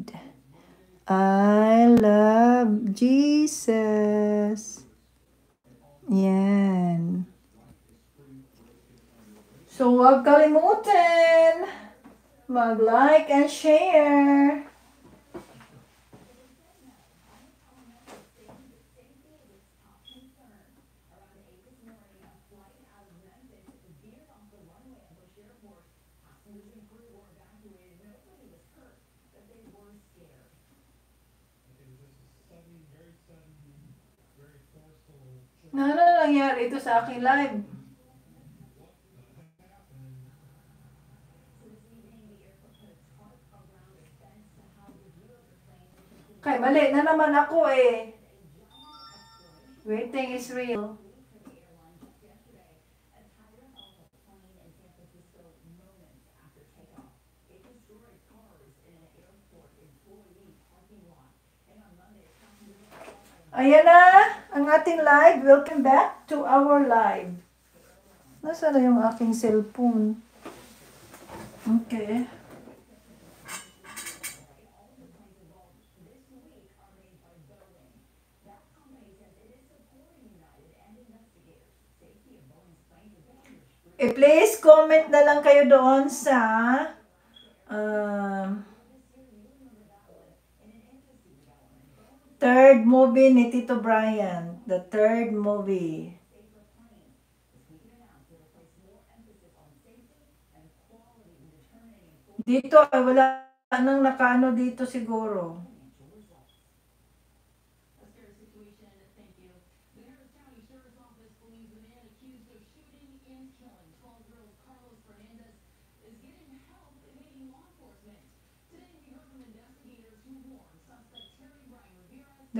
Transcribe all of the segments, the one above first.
Lord. I love Jesus. Yan. So, huwag kalimutan mag-like and share. Ano na nangyari ito sa aking live? Kay mali na naman ako eh. Waiting is real. Ayan na ang ating live. Welcome back to our live. Nasaan na yung aking cellphone? Okay. Eh, please comment na lang kayo doon sa um, third movie ni Tito Brian. The third movie. Dito, ay wala nang nakaano dito siguro.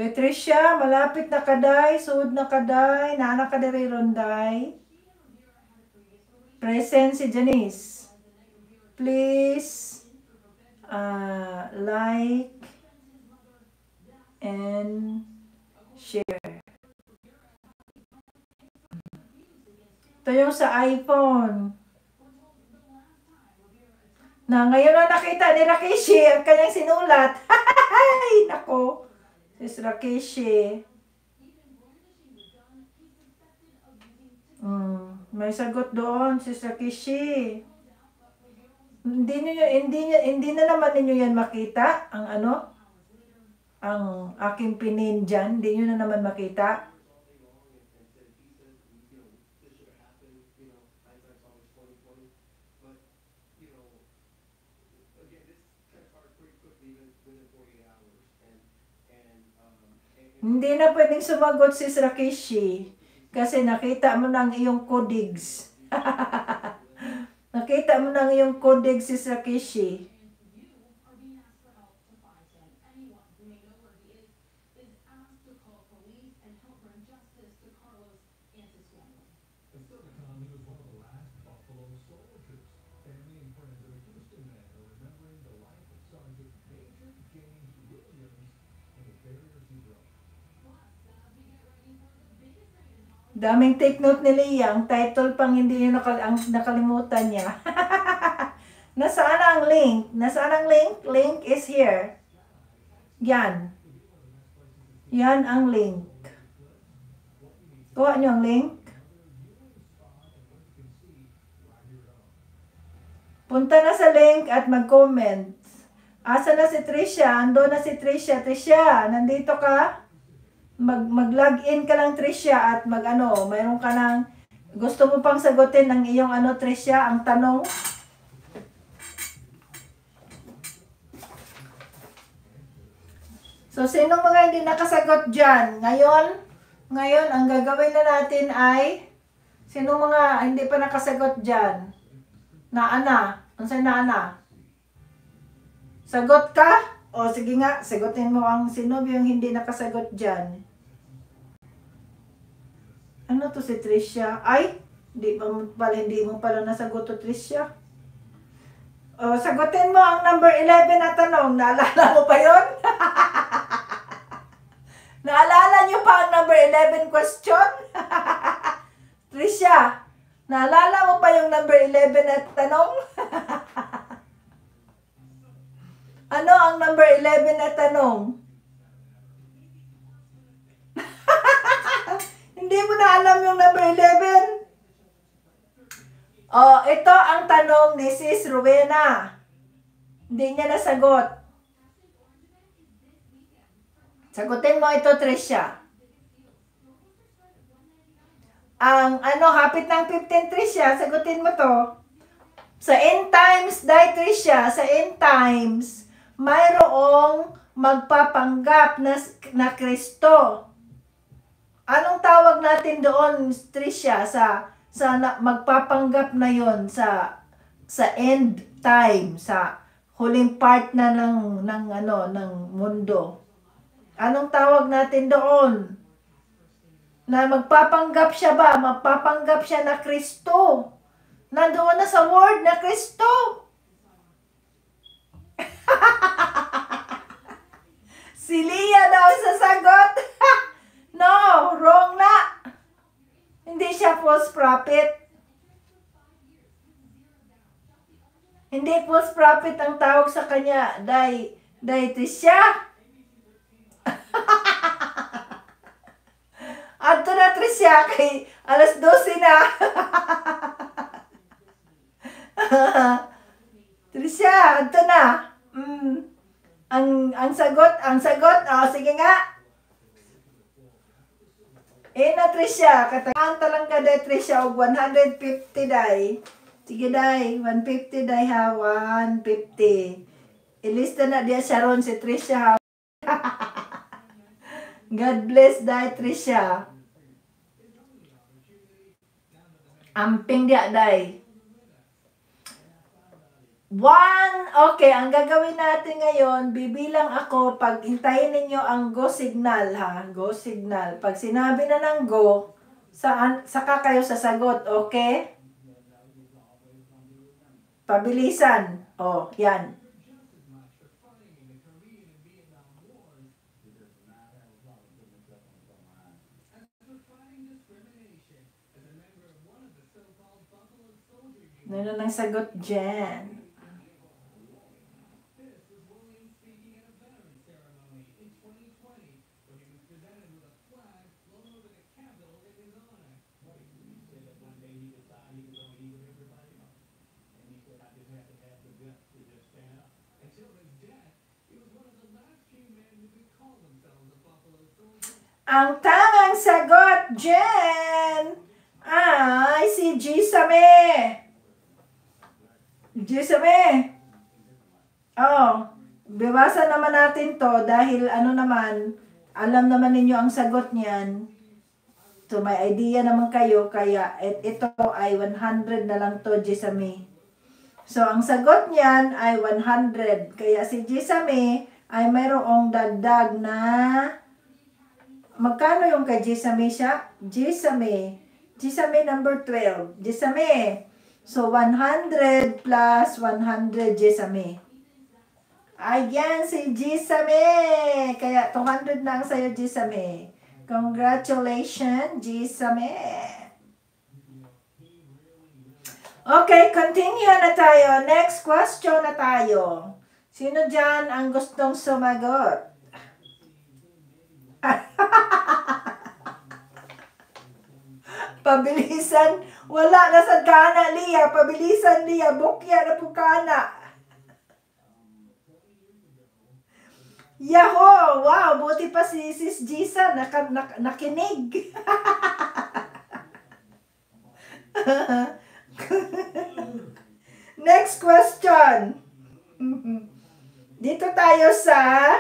Tricia, malapit na kaday, suod na kaday, naanak ka diri ronday. Present si Janice. Please uh, like and share. Ito yung sa iPhone. Na ngayon na nakita ni Rakishi ang kanyang sinulat. Ay, nako. Sis Rakishi. Mm, may sagot doon, Sis Rakishi. Hindi niyo hindi niyo hindi na naman ninyo yan makita ang ano ang aking pinin dyan, hindi niyo na naman makita. Hindi na pwedeng sumagot si Rakishi kasi nakita mo ng iyong codigs. nakita mo ng iyong codigs si Rakishi. Daming take note ni Leah. Ang title pang hindi niya nakal ang nakalimutan niya. Nasaan ang link? Nasaan ang link? Link is here. Yan. Yan ang link. Kuha niyo ang link. Punta na sa link at mag-comment. Asa na si Trisha? Ando na si Trisha. Trisha, nandito ka? Mag mag-log in ka lang Trisha at mag-ano, mayroon ka ng gusto mo pang sagutin ng iyong ano Trisha, ang tanong. So sino mga hindi nakasagot diyan? Ngayon, ngayon ang gagawin na natin ay sino mga hindi pa nakasagot diyan? Na ana, unsa na ana? Sagot ka? O sige nga, sagutin mo ang sino yung hindi nakasagot diyan. Ano to si Tricia? Ay, di ba pala, hindi mo pala nasagot to Tricia? O, sagutin mo ang number 11 na tanong. Naalala mo pa yon? Naalala niyo pa ang number 11 question? Tricia, naalala mo pa yung number 11 na tanong? Ano ang number 11 na tanong? Hindi mo na alam yung number 11? Oh, ito ang tanong ni Sis Rowena. Hindi niya nasagot. Sagutin mo ito, Tricia. Ang ano, hapit ng 15, Tricia, sagutin mo to. Sa end times, dahil Tricia, sa end times, mayroong magpapanggap na, na Kristo. Anong tawag natin doon, Tricia, sa sa magpapanggap na yon sa sa end time, sa huling part na ng ng ano ng mundo. Anong tawag natin doon? Na magpapanggap siya ba? Magpapanggap siya na Kristo. Nandoon na sa word na Kristo. si Leah daw sasagot. no, wrong na. Hindi siya false prophet. Hindi false prophet ang tawag sa kanya. Dahil, dahil siya. Adto na Tricia kay alas 12 na. Tricia, adto na. Mm. Ang ang sagot, ang sagot, oh, sige nga. Eh na katagaan talang ka day Tricia og 150 day. Sige day, 150 day ha, 150. Ilista na diya Sharon si Tricia ha. God bless day Tricia. Amping dia day. One, okay, ang gagawin natin ngayon, bibilang ako, pag hintayin ninyo ang go signal, ha? Go signal. Pag sinabi na ng go, saan, saka kayo sasagot, okay? Pabilisan. Oh, yan. Ano nang sagot dyan? Ang tamang sagot dyan ay si Gisame. Gisame. Oh, bibasa naman natin to dahil ano naman, alam naman ninyo ang sagot niyan. So may idea naman kayo, kaya et, ito ay 100 na lang to, Gisame. So ang sagot niyan ay 100. Kaya si Gisame ay mayroong dagdag na Magkano yung kay Jisame siya? Jisame. Jisame number 12. Jisame. So, 100 plus 100 Jisame. Ayan, si Jisame. Kaya, 200 na ang sa'yo, Jisame. Congratulations, Jisame. Okay, continue na tayo. Next question na tayo. Sino dyan ang gustong sumagot? Pabilisan. Wala na sa kana, Lia. Pabilisan, Lia. Bukya na po kana. Yaho! Wow! Buti pa si Sis Jisa naka, nak, nakinig. Next question. Dito tayo sa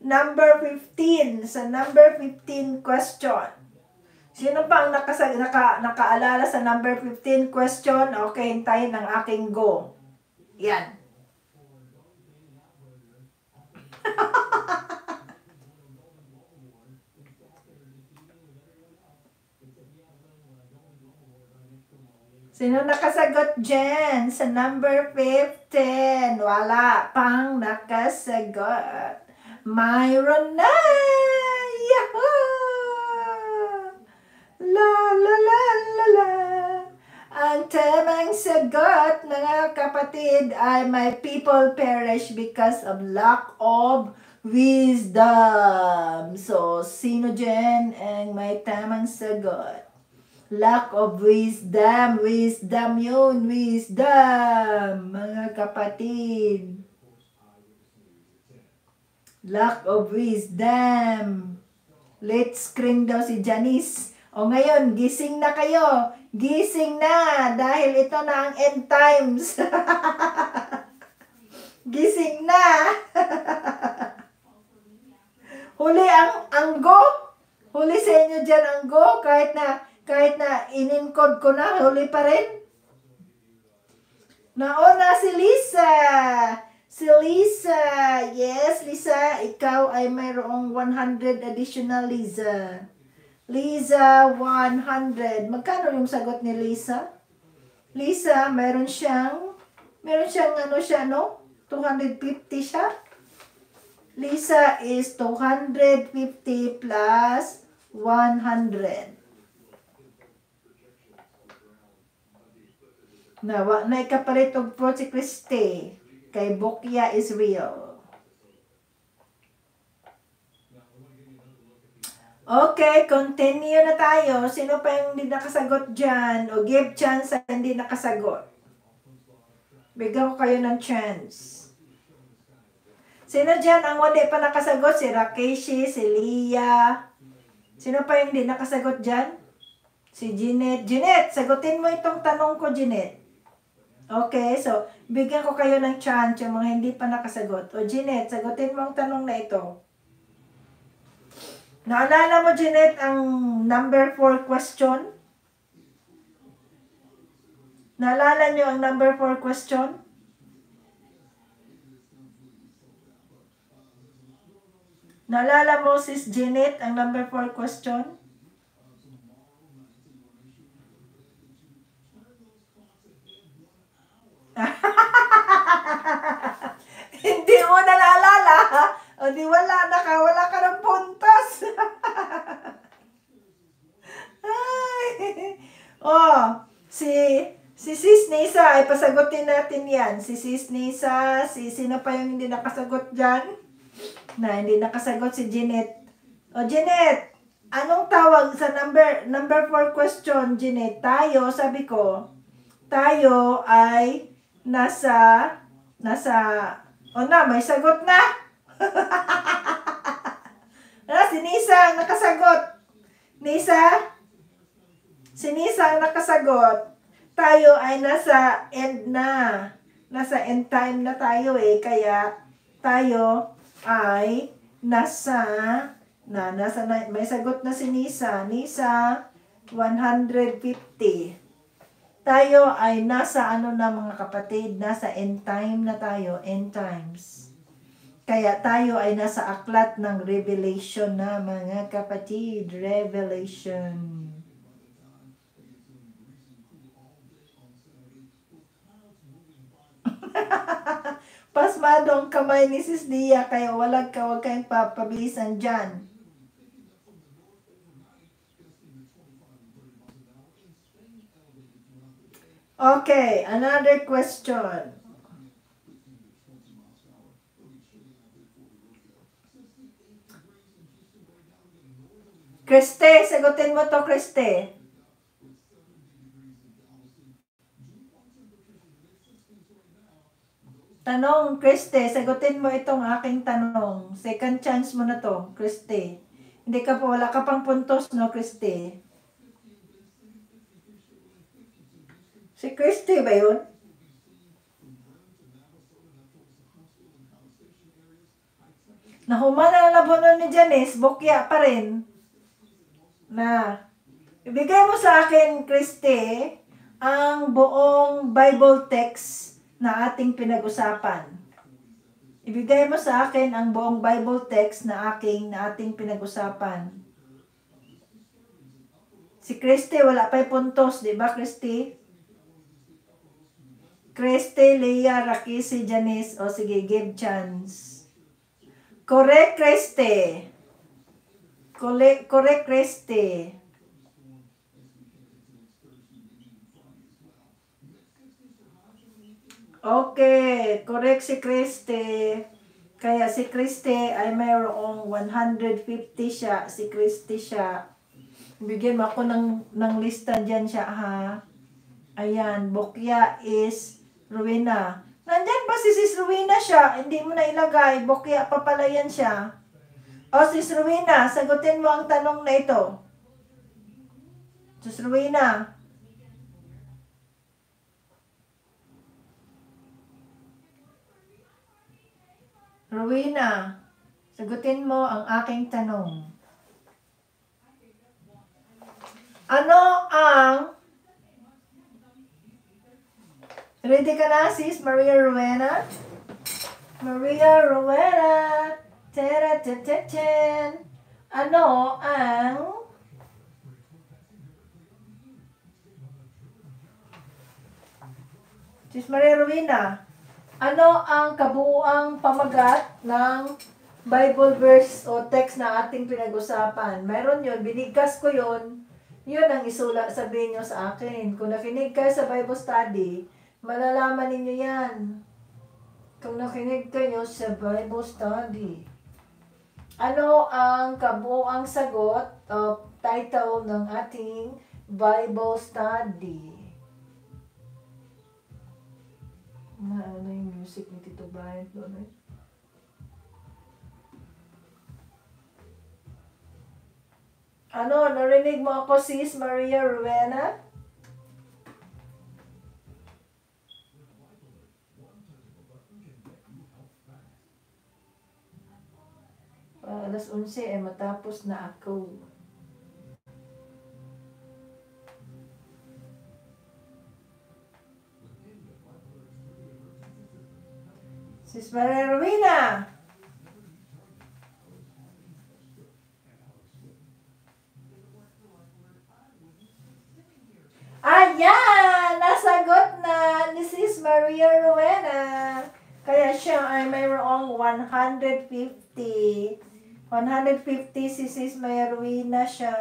number 15. Sa number 15 question. Sino pa ang nakasa, naka, nakaalala sa number 15 question? Okay, hintayin ng aking go. Yan. Sino nakasagot dyan sa number 15? Wala pang nakasagot. Myron na! La la la la la. Ang tamang sagot, mga kapatid, ay my people perish because of lack of wisdom. So, sino dyan ang may tamang sagot? Lack of wisdom. Wisdom yun. Wisdom. Mga kapatid. Lack of wisdom. Let's screen daw si Janice. O ngayon, gising na kayo. Gising na. Dahil ito na ang end times. gising na. Huli ang anggo. Huli sa inyo dyan anggo. Kahit na kahit na in-encode ko na, huli pa rin. Nauna si Lisa. Si Lisa. Yes, Lisa, ikaw ay mayroong 100 additional Lisa. Lisa, 100. Magkano yung sagot ni Lisa? Lisa, mayroon siyang, mayroon siyang ano siya, no? 250 siya. Lisa is 250 plus 100. na wa na ikapalit og si Christy kay Bokya is real. Okay, continue na tayo. Sino pa yung hindi nakasagot dyan? O give chance sa hindi nakasagot. Bigyan ko kayo ng chance. Sino dyan ang wali pa nakasagot? Si Rakeshi, si Lia. Sino pa yung hindi nakasagot dyan? Si Jeanette. Jeanette, sagutin mo itong tanong ko, Jeanette. Okay, so bigyan ko kayo ng chance yung mga hindi pa nakasagot. O Jeanette, sagutin mo ang tanong na ito. Naalala mo, Jeanette, ang number 4 question? Naalala niyo ang number 4 question? Naalala mo, sis Jeanette, ang number 4 question? Hindi mo nalaalala. O di wala na ka, wala ka ng puntos. Ay. Oh, si si Sis Nisa, ay pasagutin natin yan. Si Sis Nisa, si sino pa yung hindi nakasagot dyan? Na hindi nakasagot si Jeanette. O Jeanette, anong tawag sa number number 4 question, Jeanette? Tayo, sabi ko, tayo ay nasa, nasa, o na, may sagot na. ah, si Nisa ang nakasagot. Nisa, si Nisa ang nakasagot. Tayo ay nasa end na. Nasa end time na tayo eh. Kaya tayo ay nasa na nasa na, may sagot na si Nisa. Nisa 150 tayo ay nasa ano na mga kapatid, nasa end time na tayo, end times. Kaya tayo ay nasa aklat ng revelation na mga kapatid, revelation. Pasmadong kamay ni Sis Dia, kaya walag ka, huwag kayong papabilisan dyan. Okay, another question. Kriste, sagutin mo to, Kriste. Tanong, Kriste, sagutin mo itong aking tanong. Second chance mo na to, Kriste. Hindi ka po, wala ka pang puntos, no, Kriste? Si Christy ba yun? Nahuma na nabuno ni Janice, bukya pa rin. Na, ibigay mo sa akin, Christy, ang buong Bible text na ating pinag-usapan. Ibigay mo sa akin ang buong Bible text na aking na ating pinag-usapan. Si Christy, wala pa puntos, di ba, Christy? Kriste, Leia, Rakisi, Janice. O sige, give chance. Correct, Kriste. Correct, correct, Kriste. Okay, correct si Christy. Kaya si Christy ay mayroong 150 siya. Si Christy siya. Bigyan mo ako ng, ng lista dyan siya ha. Ayan, Bokya is Ruina. Nandyan ba si Sis Ruina siya? Hindi mo na ilagay. Bokya pa pala yan siya. O Sis Ruina, sagutin mo ang tanong na ito. Sis Ruina. Rowena, sagutin mo ang aking tanong. Ano ang Ready ka na, sis? Maria Rowena? Maria Rowena. Tera ten Ano ang Sis Maria Rowena, ano ang kabuuang pamagat ng Bible verse o text na ating pinag-usapan? Meron yun, binigkas ko yun. Yun ang isulat sabihin nyo sa akin. Kung nakinig kayo sa Bible study, malalaman ninyo yan. Kung nakinig kayo sa Bible study. Ano ang kabuuang sagot o title ng ating Bible study? Maano yung music ni Tito Brian doon eh. Ano, narinig mo ako sis Maria Rowena? Uh, alas 11 eh, matapos na ako. Sis Maria Rowena. Ayan! Nasagot na ni Sis Maria Rowena. Kaya siya ay mayroong 150. 150 si Sis Maria Rowena siya.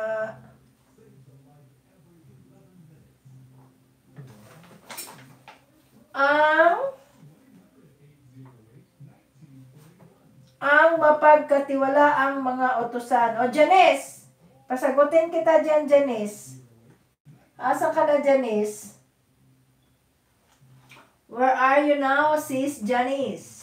Ang ang mapagkatiwala ang mga utusan. O, Janice, pasagutin kita dyan, Janice. Asa ka na, Janice? Where are you now, sis Janice?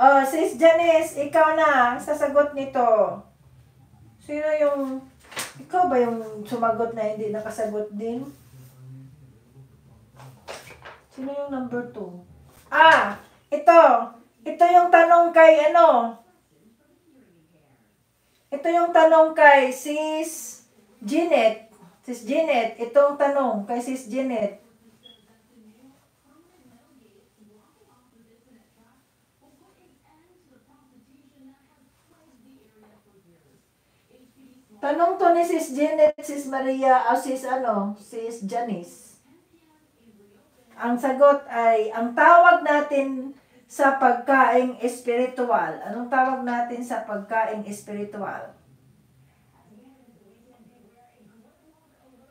Oh, sis Janice, ikaw na ang sasagot nito. Sino yung, ikaw ba yung sumagot na hindi nakasagot din? Sino yung number two? Ah, ito. Ito yung tanong kay ano? Ito yung tanong kay sis Jeanette. Sis Jeanette, itong tanong kay sis Jeanette. Tanong to ni Sis Janet, Sis Maria, o Sis ano, Sis Janice. Ang sagot ay, ang tawag natin sa pagkaing espiritual. Anong tawag natin sa pagkaing espiritual?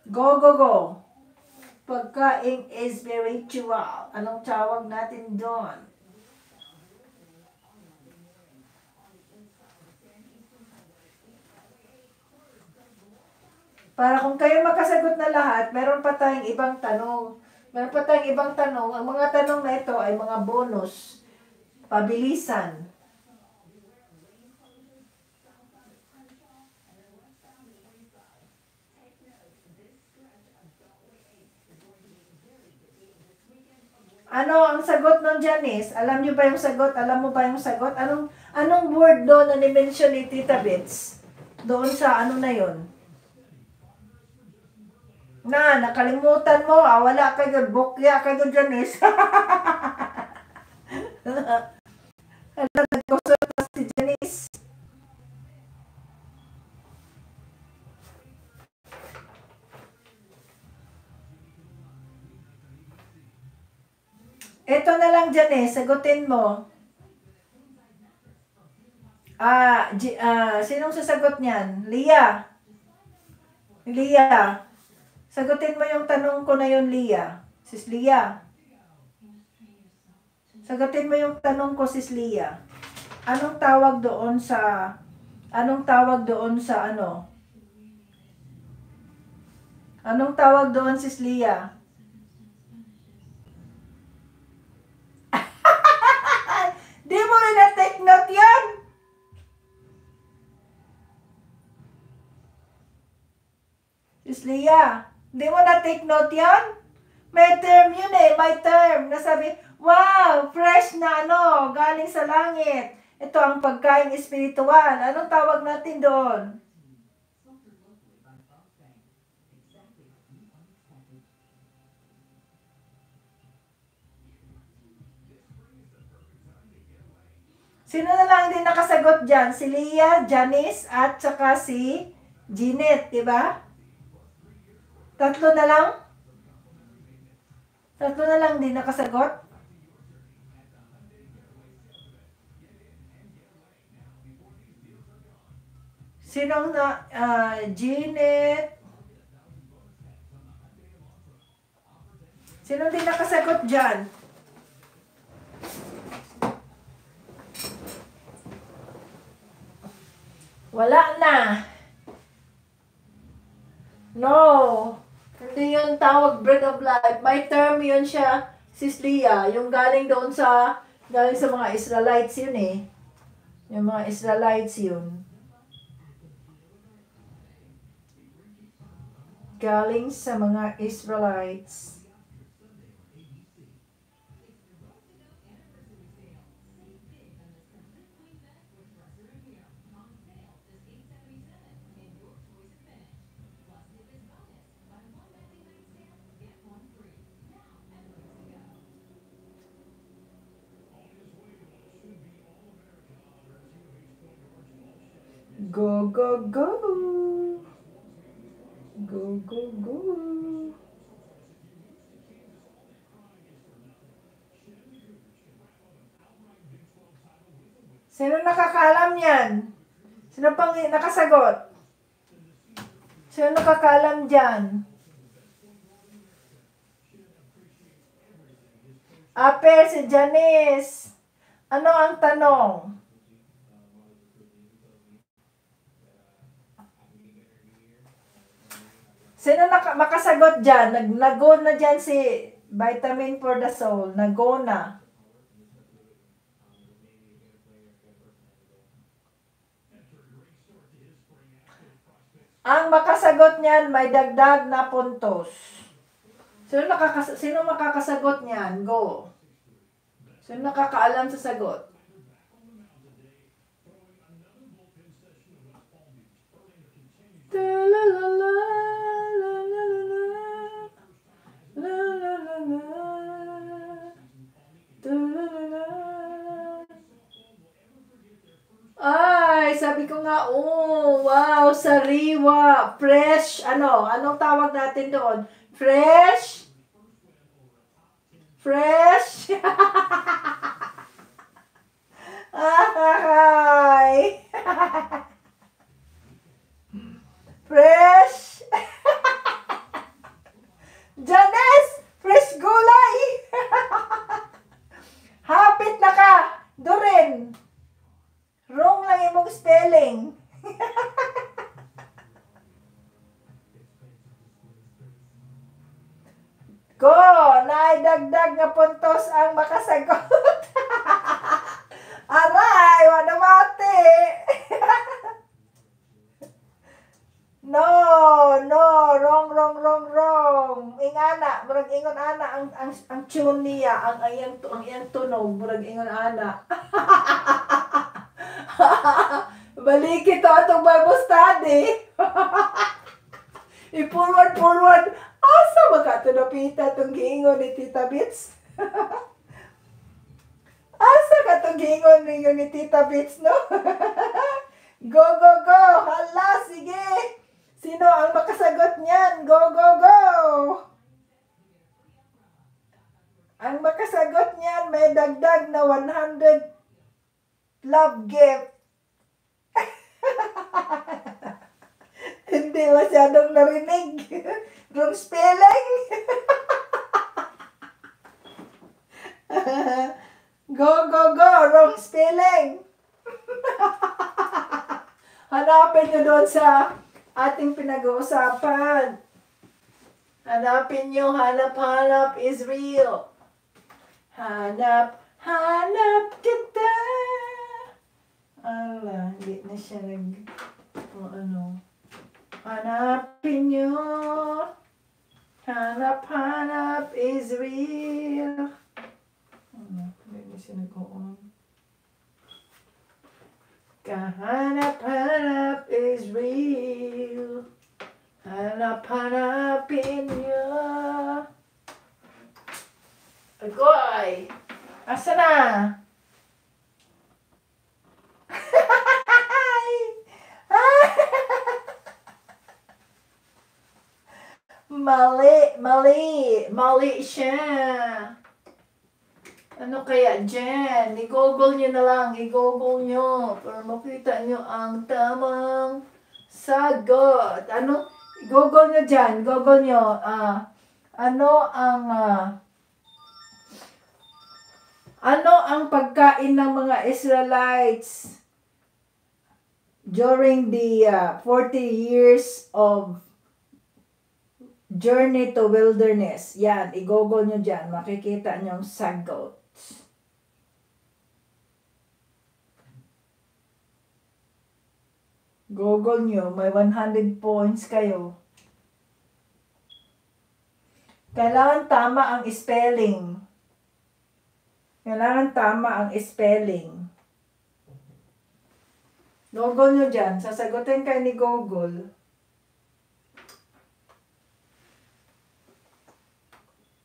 Go, go, go. Pagkaing spiritual. Anong tawag natin doon? Para kung kayo makasagot na lahat, meron pa tayong ibang tanong. Meron pa tayong ibang tanong. Ang mga tanong na ito ay mga bonus. Pabilisan. Ano ang sagot ng Janice? Alam niyo ba yung sagot? Alam mo ba yung sagot? Anong anong word doon na ni-mention ni Tita Bits? Doon sa ano na yon? Na, nakalimutan mo, ah, wala ka dyan, bukya ka dyan, Janice. Nagkusot pa si Janice. Ito na lang, Janice, sagutin mo. Ah, G, ah, sinong sasagot niyan? Lia. Lia. Sagutin mo yung tanong ko na yun, Lia. Sis Lia. Sagutin mo yung tanong ko, Sis Lia. Anong tawag doon sa anong tawag doon sa ano? Anong tawag doon, Sis Lia? Di mo rin na-take note yan? Sis Lia, di mo na-take note yan? May term yun eh, may term. Nasabi, wow, fresh na ano, galing sa langit. Ito ang pagkain espiritual. Anong tawag natin doon? Sino na lang hindi nakasagot dyan? Si Leah, Janice, at saka si Jeanette, di ba? Tatlo na lang? Tatlo na lang din nakasagot? Sinong na, uh, Jeanette? Sino din nakasagot dyan? Wala na. No. Yun tawag bread of life. May term yun siya, Sis Leah. Yung galing doon sa, galing sa mga Israelites yun eh. Yung mga Israelites yun. Galing sa mga Israelites. Go, go, go. Go, go, go. Sino nakakaalam yan? Sino pang nakasagot? Sino nakakaalam dyan? Ape, si Janice. Ano ang tanong? Sino naka, makasagot dyan? Nag, nago na dyan si Vitamin for the Soul. Nago na. Ang makasagot niyan may dagdag na puntos. Sino, nakakas sino makakasagot niyan? Go. Sino nakakaalam sa sagot? La la la la Ay, sabi ko nga, oh, wow, sariwa, fresh, ano, anong tawag natin doon? Fresh? Fresh? Ay! Fresh! Janice! Fresh gulay! Hapit na ka! Dorin! Wrong lang imong spelling. Go! Naidagdag nga puntos ang makasagot. Aray! Wala mati! No, no, wrong, wrong, wrong, wrong. Ingana, murag ingon ana ang ang ang tune niya, ang iyang ang iyang tunog, murag ingon ana. Balik ito atong Bible study. I-forward, forward. Asa ba ka ito napita itong giingon ni Tita Bits? Asa ka itong giingon ni Tita Bits, no? go, go, go! Hala, sige! Sino ang makasagot niyan? Go, go, go! Ang makasagot niyan may dagdag na 100 love gift. Hindi masyadong narinig. Wrong spelling. go, go, go. Wrong spelling. Hanapin nyo doon sa ating pinag-uusapan. Hanapin nyo, hanap-hanap is real. Hanap, hanap kita. Ala, hindi na siya nag... O ano. Hanapin nyo. Hanap-hanap is real. Ano, hindi na siya nag-on. Kahanapanap is real. Hanapanap in your guy, Asana. Malay, Malay, Malaysia. Ano kaya dyan? I-google nyo na lang. I-google nyo para makita nyo ang tamang sagot. Ano? I-google nyo dyan. Google nyo. Ah, ano ang... ah, ano ang pagkain ng mga Israelites during the ah, 40 years of journey to wilderness? Yan, i-google nyo dyan. Makikita nyo ang sagot. Google nyo, may 100 points kayo. Kailangan tama ang spelling. Kailangan tama ang spelling. Google nyo dyan. Sasagutin kayo ni Google.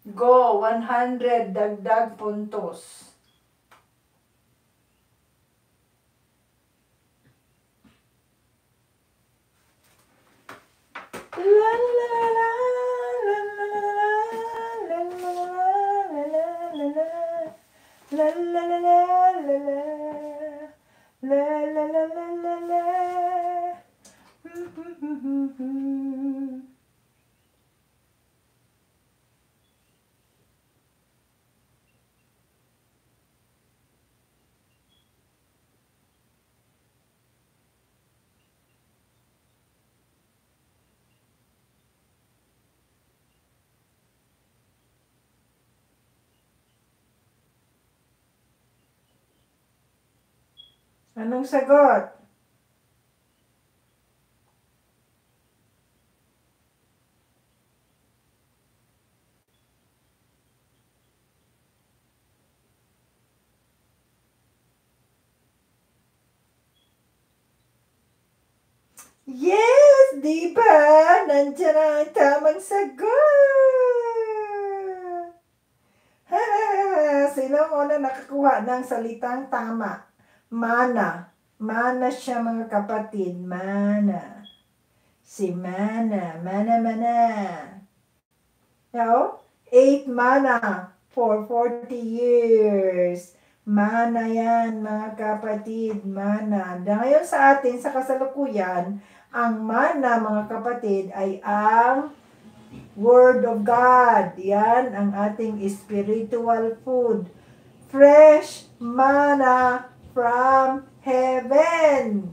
Go, 100 dagdag puntos. La la la la la Anong sagot? Yes! Di ba? Nandiyan ang tamang sagot! Ha! Sino ang una nakakuha ng salitang tama? Mana. Mana siya mga kapatid. Mana. Si Mana. Mana, mana. Now, eight mana for 40 years. Mana yan, mga kapatid. Mana. Ngayon sa atin, sa kasalukuyan, ang mana, mga kapatid, ay ang Word of God. Yan ang ating spiritual food. Fresh manna from heaven.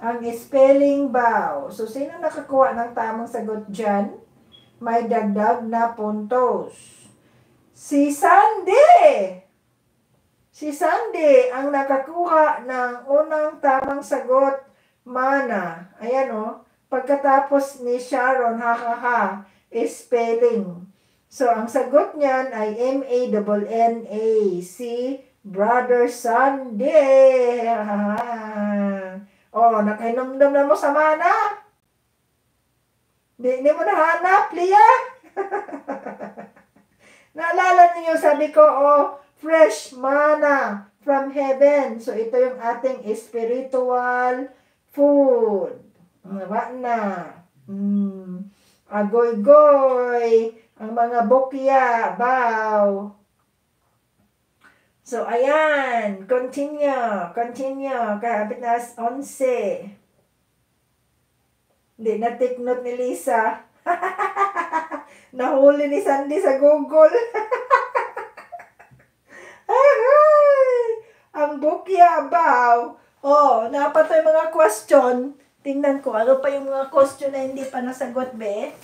Ang spelling bow. So, sino nakakuha ng tamang sagot dyan? May dagdag na puntos. Si Sandy! Si Sandy ang nakakuha ng unang tamang sagot, mana. Ayan o. Oh. Pagkatapos ni Sharon, ha ha ha, spelling. So, ang sagot niyan ay M-A-N-N-A. Si Brother Sunday. oh, nakainomdom na mo sa mana? Di, di mo nahanap, Lia? Naalala niyo, sabi ko, oh, fresh manna from heaven. So, ito yung ating spiritual food. Nawa na. Mm. Agoy-goy. Ang mga bukya, baw. So, ayan. Continue. Continue. Kapit na 11. Hindi na take note ni Lisa. Nahuli ni Sandy sa Google. Ay, ang bukya abaw. Oh, napatoy mga question. Tingnan ko, ano pa yung mga question na hindi pa nasagot, be?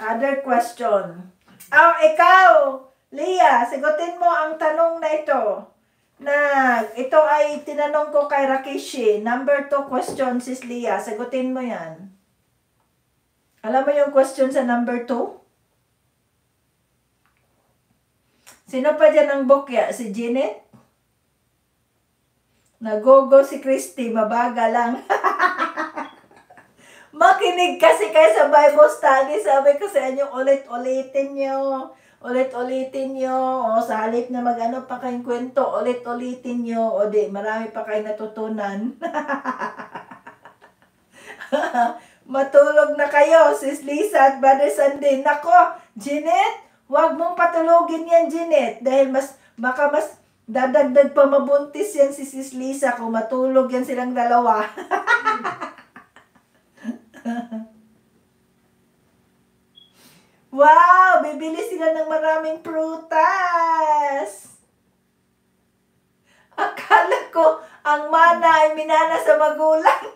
Other question. Oh, ikaw, Leah, sagutin mo ang tanong na ito. Na ito ay tinanong ko kay Rakishi. Number two question, sis Leah. Sagutin mo yan. Alam mo yung question sa number two? Sino pa dyan ang bukya? Si Janet? Nagogo si Christy, mabaga lang. Makinig kasi kayo sa Bible study. Sabi ko sa inyo, ulit-ulitin nyo. Ulit-ulitin nyo. O sa halip na mag-ano pa kayong kwento, ulit-ulitin nyo. O di, marami pa kayong natutunan. Matulog na kayo, sis Lisa at Brother Sandy. Nako, Jeanette, huwag mong patulogin yan, Jeanette. Dahil mas, baka mas Dadagdag pa mabuntis yan si Sis Lisa kung matulog yan silang dalawa. wow! Bibili sila maraming prutas! Akala ko ang mana ay minana sa magulang.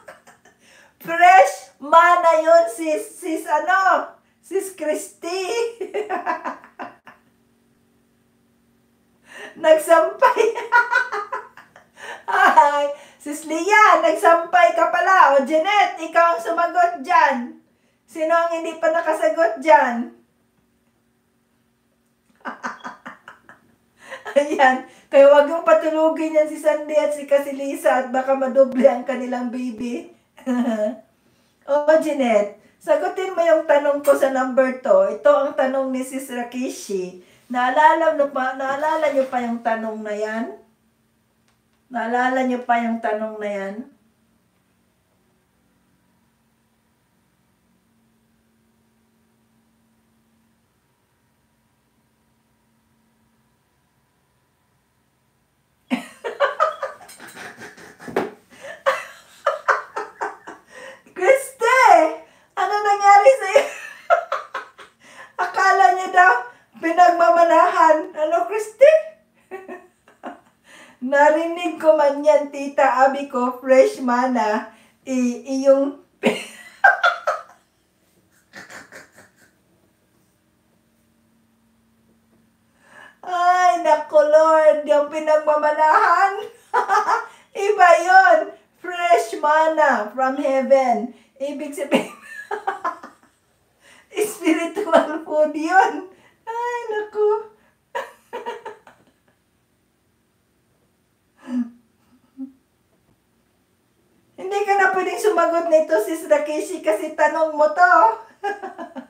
Fresh mana yun, sis, sis ano? Sis Christy. Nagsampay. Ay, sis Lia, nagsampay ka pala. O, Jeanette, ikaw ang sumagot dyan. Sino ang hindi pa nakasagot dyan? Ayan. Kaya wag mong patulugin yan si Sandy at si Kasilisa at baka madoble ang kanilang baby. o, Jeanette, sagutin mo yung tanong ko sa number 2. Ito ang tanong ni Sis Rakishi. Naalala nyo pa, naalala nyo pa yung tanong na yan? Naalala nyo pa yung tanong na yan? Kriste! Ano nangyari sa'yo? Akala niya daw, pinagmamanahan. Ano, Christy? Narinig ko man yan, tita Abi ko, fresh mana. I, iyong... Ay, naku Lord, yung pinagmamanahan. Iba yon Fresh mana from heaven. Ibig sabihin, spiritual food yun. Ay, naku. Hindi ka na pwedeng sumagot nito, Sis Rakeshi, kasi tanong mo to.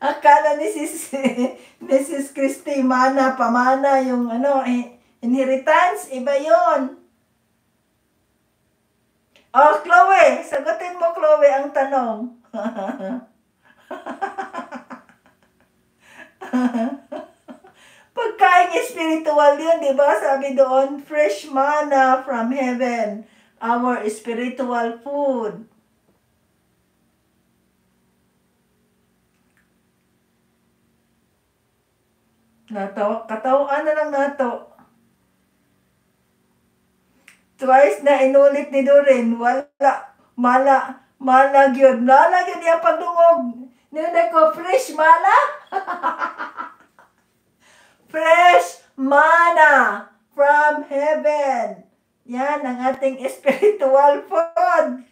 Akala ni Sis, ni Christy, mana, pamana, yung ano, inheritance, iba yon. Oh, Chloe, sagutin mo, Chloe, ang tanong. Pagkain spiritual yun, di ba? Sabi doon, fresh manna from heaven, our spiritual food. Nato, katawaan na lang nato. Twice na inulit ni Doreen, wala, mala, malag yun. Malag yun yung pagdungog. Nila ko, fresh mala? fresh manna from heaven. Yan ang ating spiritual food.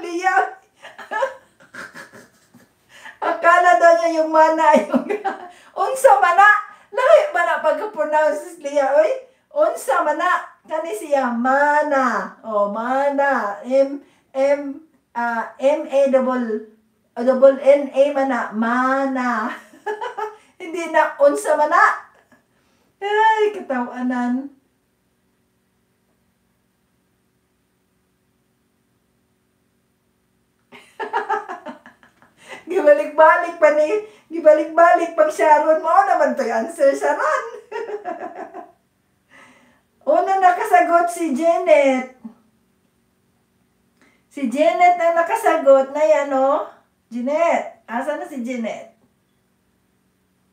Liya. Akala daw niya yung unsa mana. Lahi mana pagka-pronounce Liya oy. Unsa mana kani siya mana. Oh, mana. M M uh, M A double O double N-A mana. Mana. Hindi na unsa mana. Ay, katawanan. Gibalik-balik pa ni, gibalik-balik pag Sharon mo naman to answer Sharon. Una nakasagot si Janet. Si Janet na nakasagot na yan, oh. Janet. Asa na si Janet?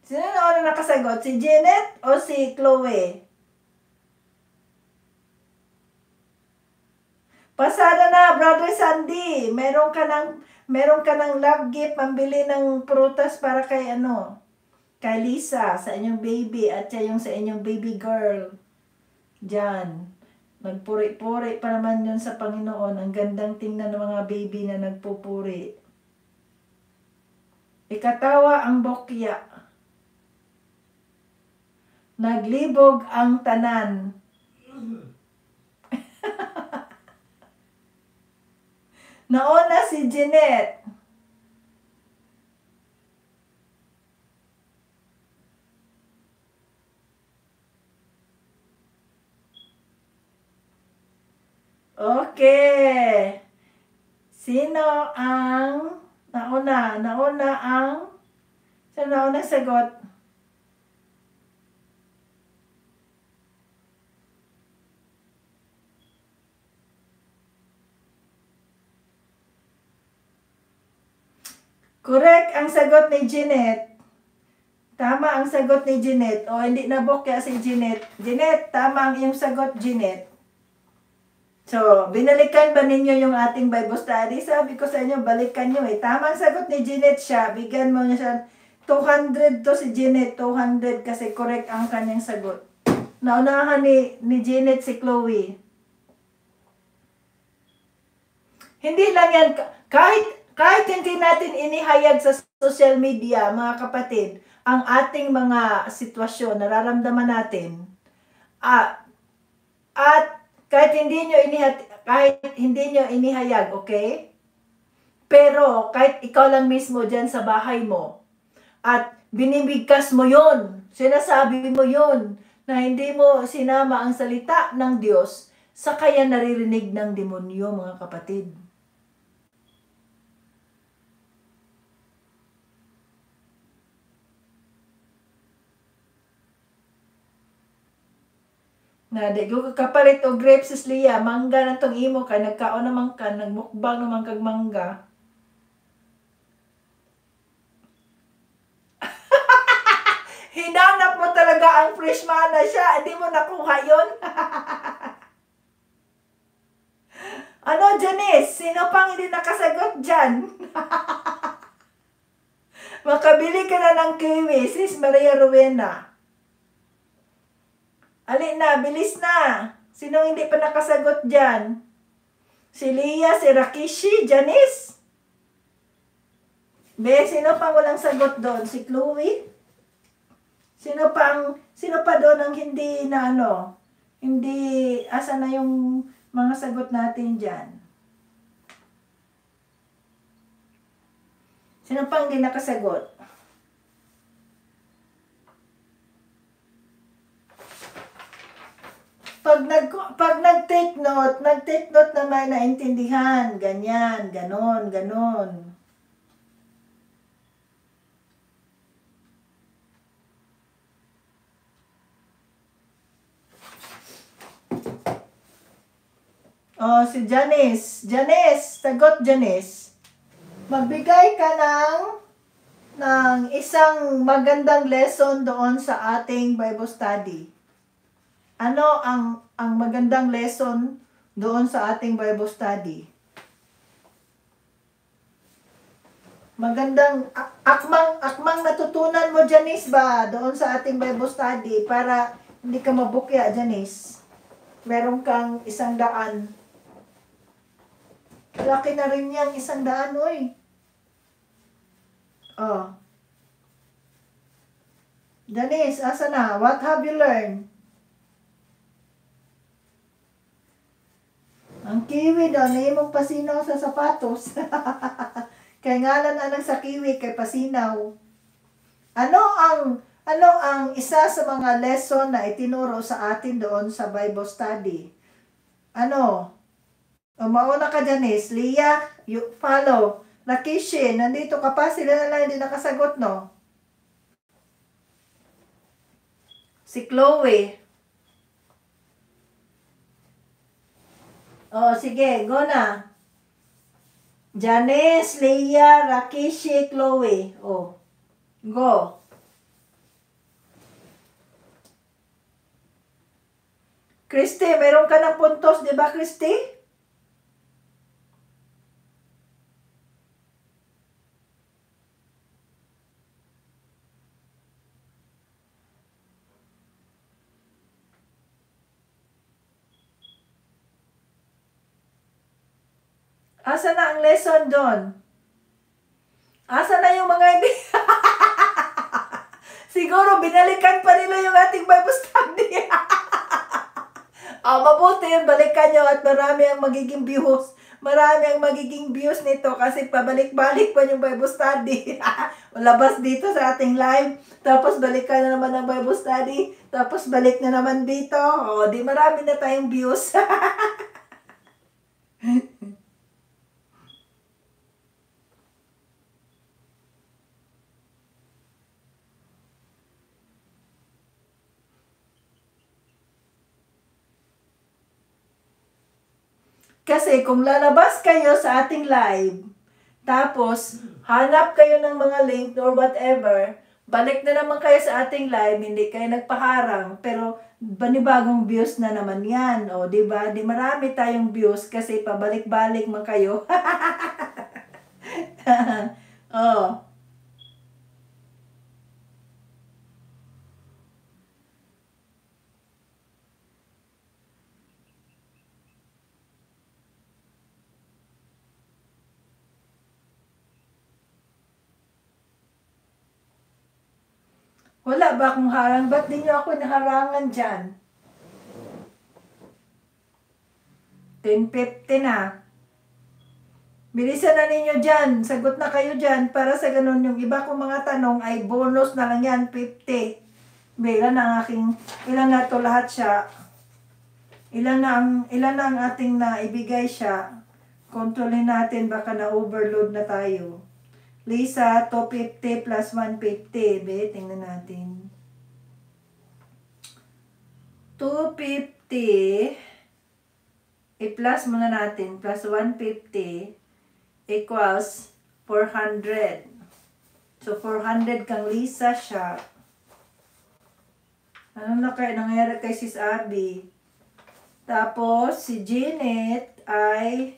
Sino na una nakasagot? Si Janet o si Chloe? Pasada na, Brother Sandy. Meron ka ng, meron ka ng love gift, pambili ng prutas para kay ano, kay Lisa, sa inyong baby, at yung sa inyong baby girl. Diyan. Nagpuri-puri pa naman yun sa Panginoon. Ang gandang tingnan ng mga baby na nagpupuri. Ikatawa ang bokya. Naglibog ang tanan. Nauna si Jeanette. Okay. Sino ang nauna? Nauna ang Sino nauna sagot? Correct ang sagot ni Jeanette. Tama ang sagot ni Jeanette. O, hindi na bokya si Jeanette. Jeanette, tama ang iyong sagot, Jeanette. So, binalikan ba ninyo yung ating Bible study? Sabi ko sa inyo, balikan nyo eh. Tama ang sagot ni Jeanette siya. Bigyan mo niya siya. 200 to si Jeanette. 200 kasi correct ang kanyang sagot. Naunahan ni, ni Jeanette si Chloe. Hindi lang yan. Kahit kahit hindi natin inihayag sa social media, mga kapatid, ang ating mga sitwasyon, nararamdaman natin, at, at kahit hindi nyo inihat, kahit hindi nyo inihayag, okay? Pero kahit ikaw lang mismo dyan sa bahay mo, at binibigkas mo yon, sinasabi mo yon, na hindi mo sinama ang salita ng Diyos, sa kaya naririnig ng demonyo, mga kapatid. Na di ko kapalit og grapes sis Lia, mangga na tong imo kay nagkaon naman ka, nagmukbang naman kag mangga. Hinanap mo talaga ang fresh mana siya, hindi mo nakuha yon. ano, Janice? Sino pang hindi nakasagot dyan? Makabili ka na ng kiwi, sis Maria Rowena. Alin na, bilis na. Sino hindi pa nakasagot dyan? Si Lia, si Rakishi, Janice? Be, sino pang walang sagot doon? Si Chloe? Sino pang, sino pa doon ang hindi na ano? Hindi, asa na yung mga sagot natin dyan? Sino pang hindi nakasagot? Pag nag pag nag-take note, nag-take note na may naintindihan, ganyan, ganon, ganon. Oh, si Janice. Janice, sagot Janice. Magbigay ka ng ng isang magandang lesson doon sa ating Bible study. Ano ang ang magandang lesson doon sa ating Bible study? Magandang akmang akmang natutunan mo Janice ba doon sa ating Bible study para hindi ka mabukya Janice. Meron kang isang daan. Laki na rin yang isang daan, oy. Oh. Janice, asa na? What have you learned? Ang kiwi daw, na pasinaw sa sapatos. Kay ngalan anang sa kiwi kay pasinaw. Ano ang ano ang isa sa mga lesson na itinuro sa atin doon sa Bible study? Ano? O mauna ka Janice, Leah, you follow. Lakishi, nandito ka pa, sila na lang hindi nakasagot, no? Si Chloe. Oh, sige, go na. Janice, Leah, Rakishi, Chloe. Oh, go. Christy, meron ka ng puntos, di ba, Christy? Asa na ang lesson doon? Asa na yung mga hindi... Siguro binalikan pa nila yung ating Bible study. oh, mabuti yun, balikan nyo at marami ang magiging views. Marami ang magiging views nito kasi pabalik-balik pa yung Bible study. Labas dito sa ating live, tapos balikan na naman ang Bible study, tapos balik na naman dito. O, oh, di marami na tayong views. Kasi kung lalabas kayo sa ating live, tapos hanap kayo ng mga link or whatever, balik na naman kayo sa ating live, hindi kayo nagpaharang, pero banibagong views na naman yan. O, di ba? Di marami tayong views kasi pabalik-balik man kayo. oh. Wala ba akong harang? Ba't di nyo ako naharangan dyan? 10.50 na. Bilisan na ninyo dyan. Sagot na kayo dyan para sa ganun yung iba kong mga tanong ay bonus na lang yan, 50. Ilan ang aking, ilan na to lahat siya. Ilan na ang, ilan na ang ating naibigay siya. Kontrolin natin baka na-overload na tayo. Lisa, 250 plus 150. Be, tingnan natin. 250 i-plus muna natin plus 150 equals 400. So, 400 kang Lisa siya. Ano na kaya nangyari kay Sis Abby? Tapos, si Janet ay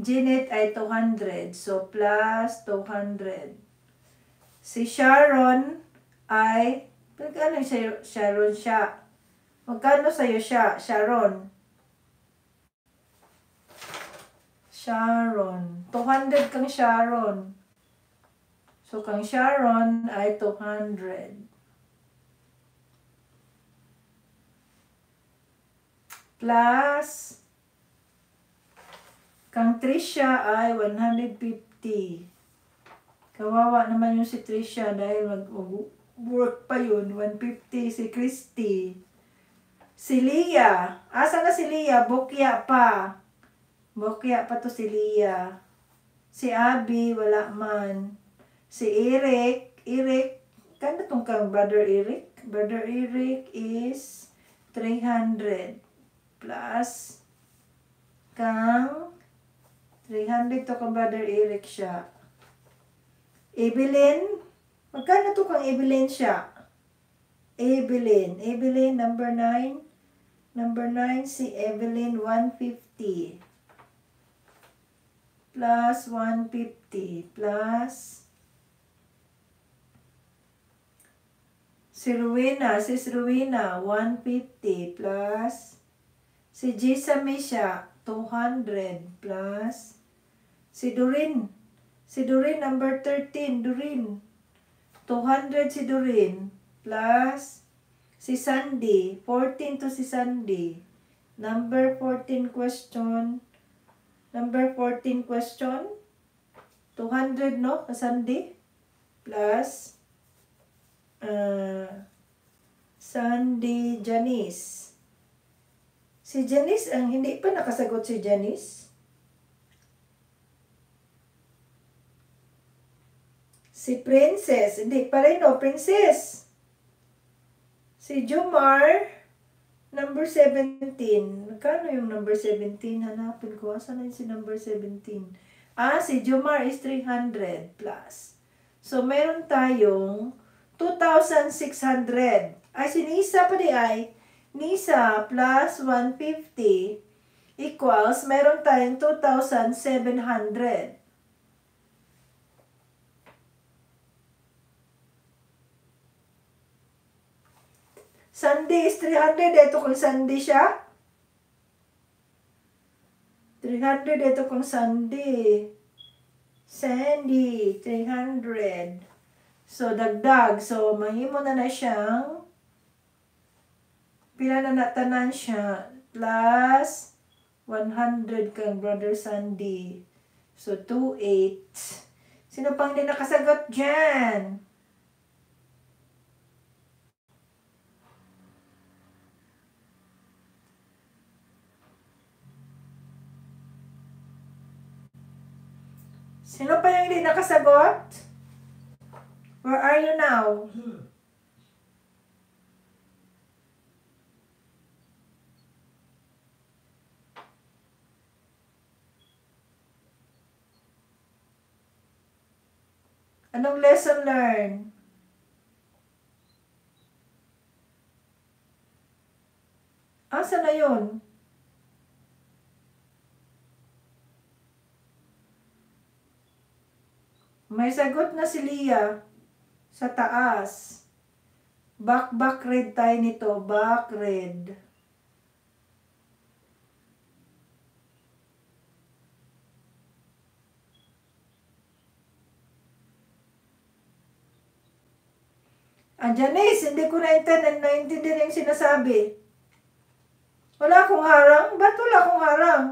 Janet ay 200. So, plus 200. Si Sharon ay, magkano siya, Sharon siya? Magkano sa'yo siya, Sharon? Sharon. 200 kang Sharon. So, kang Sharon ay 200. Plus Kang Trisha ay 150. Kawawa naman yung si Trisha dahil mag-work pa yun. 150 si Christy. Si Lia. Asa na si Lia? Bukya pa. Bukya pa to si Lia. Si Abby, wala man. Si Eric. Eric. Kano tong kang brother Eric? Brother Eric is 300 plus kang 300 to kang brother Eric siya. Evelyn, magkano to kang Evelyn siya? Evelyn, Evelyn number 9. Number 9 si Evelyn 150 plus 150 plus si Rowena, si Rowena 150 plus si Jisa Misha 200 plus Si Doreen. Si Doreen, number 13, Doreen. 200 si Doreen. Plus, si Sandy. 14 to si Sandy. Number 14 question. Number 14 question. 200, no? Sa Sunday. Plus, uh, Sunday Janice. Si Janice, ang hindi pa nakasagot si Janice. Si Princess, hindi pa rin, no? Princess. Si Jumar, number 17. Magkano yung number 17? Hanapin ko. Asan na si number 17? Ah, si Jumar is 300 plus. So, meron tayong 2,600. Ay, si Nisa pa di ay, Nisa plus 150 equals, meron tayong 2,700. Sunday is 300. Ito kung Sunday siya. 300. Ito kung Sunday. Sandy, 300. So, dagdag. So, mahimo na na siyang pila na natanan siya plus 100 kang Brother Sandy. So, 2,8. Sino pang hindi nakasagot dyan? Sino pa yung hindi nakasagot? Where are you now? Anong lesson learned? Asa na yun? May sagot na si Lia sa taas. Back, back red tayo nito. Back red. Ah, Janice, hindi ko na-intend, naintindihan yung sinasabi. Wala akong harang? Ba't wala akong harang?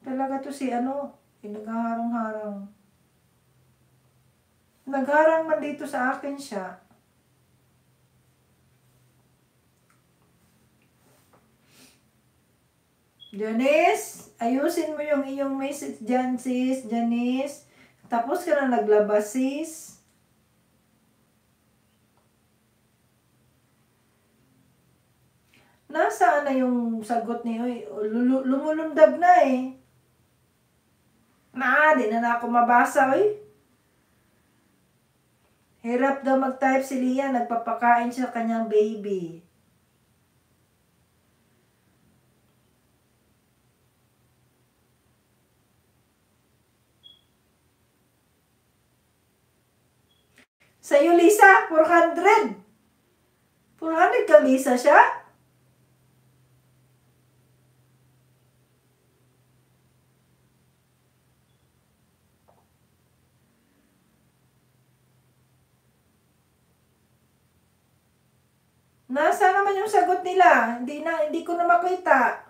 Talaga to si ano, pinagharang-harang. Nagharang man dito sa akin siya. Janice, ayusin mo yung iyong message dyan, sis. Janice, tapos ka na naglabas, sis. Nasaan na yung sagot niyo? Lumulundag na eh. Na, di na na ako mabasa, eh. Hirap daw mag-type si Lia, nagpapakain siya kanyang baby. Sa'yo, Lisa, 400. 400 ka, Lisa, siya? Nasa naman yung sagot nila? Hindi na hindi ko na makita.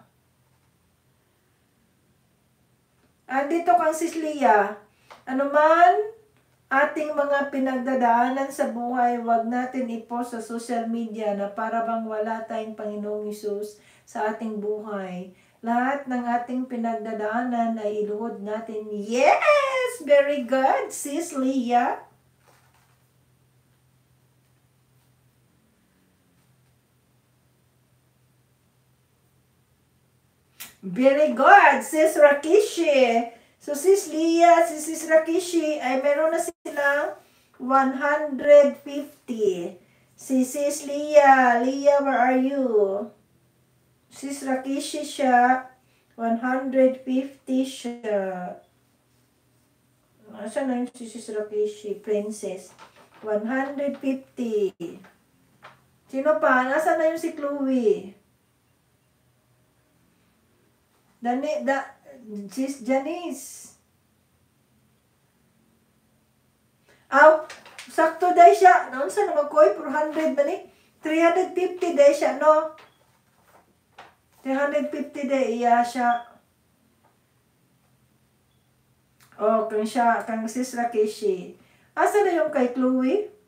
Andito kang Sislia. Ano man ating mga pinagdadaanan sa buhay, wag natin ipost sa social media na para bang wala tayong Panginoong Isus sa ating buhay. Lahat ng ating pinagdadaanan ay iluhod natin. Yes! Very good, Sis Leah. Very good, sis Rakishi. So, sis Leah, si sis Rakishi, ay meron na silang 150. Si sis Leah, Leah, where are you? Sis Rakishi siya, 150 siya. Nasaan na yung si sis Rakishi? Princess. 150. Sino pa? Nasaan na yung si Chloe? Dani, da, sis Janice. Aw, sakto day siya. Noon sa naman ko'y 400 ba ni? 350 day siya, no? 350 day iya siya. Oh, kang siya, kang sis Rakeshi. Asa na yung kay Chloe?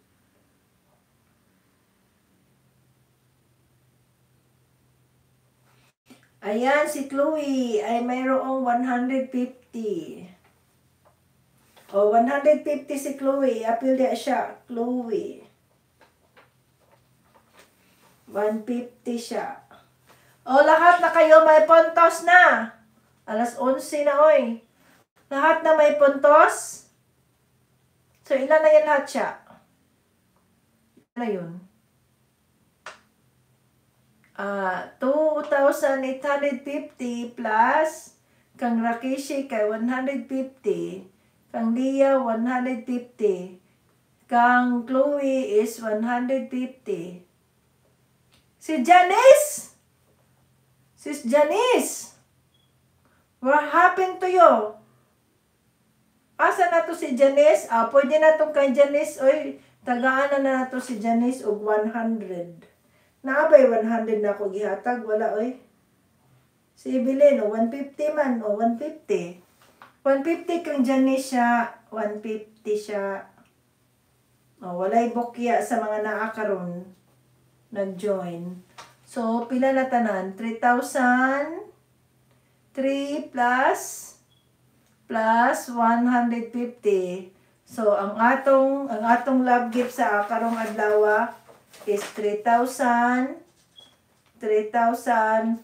Ayan, si Chloe ay mayroong 150. O, 150 si Chloe. Apil dia siya. Chloe. 150 siya. O, lahat na kayo may puntos na. Alas 11 na, oy. Lahat na may puntos. So, ilan na yan lahat siya? Ilan na yun? Ah, 2,850 plus kang Rakeshi kay 150, kang Lia 150, kang Chloe is 150. Si Janice! Sis Janice! What happened to you? Asa na to si Janice? Ah, pwede na tong kay Janice. Oy, tagaan na na to si Janice og 100. Naabay 100 na ako gihatag, wala oy. Si Evelyn, o 150 man, o 150. 150 kang Janice siya, 150 siya. O, walay bokya sa mga naakaron nag-join. So, pila na tanan? 3,000 3 plus plus 150. So, ang atong ang atong love gift sa karong adlaw is 3,000 3,450.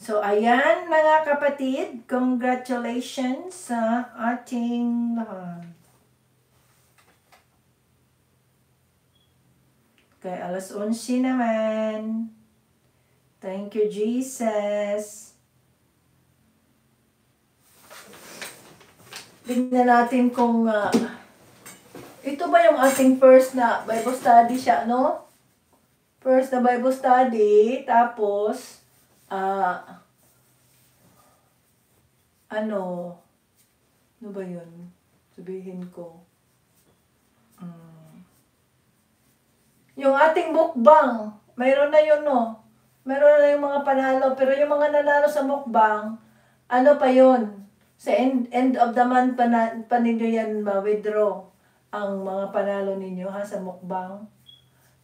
So, ayan mga kapatid, congratulations sa ating lahat. Kay alas 11 naman. Thank you, Jesus. Tingnan natin kung uh, ito ba yung ating first na Bible study siya, no? First na Bible study, tapos, uh, ano, ano ba yun? Sabihin ko. Um, yung ating mukbang, mayroon na yun, no? Meron na yung mga panalo, pero yung mga nanalo sa mukbang, ano pa yun? Sa end, end of the month pa, na, pa ninyo yan ma-withdraw ang mga panalo ninyo ha sa mukbang.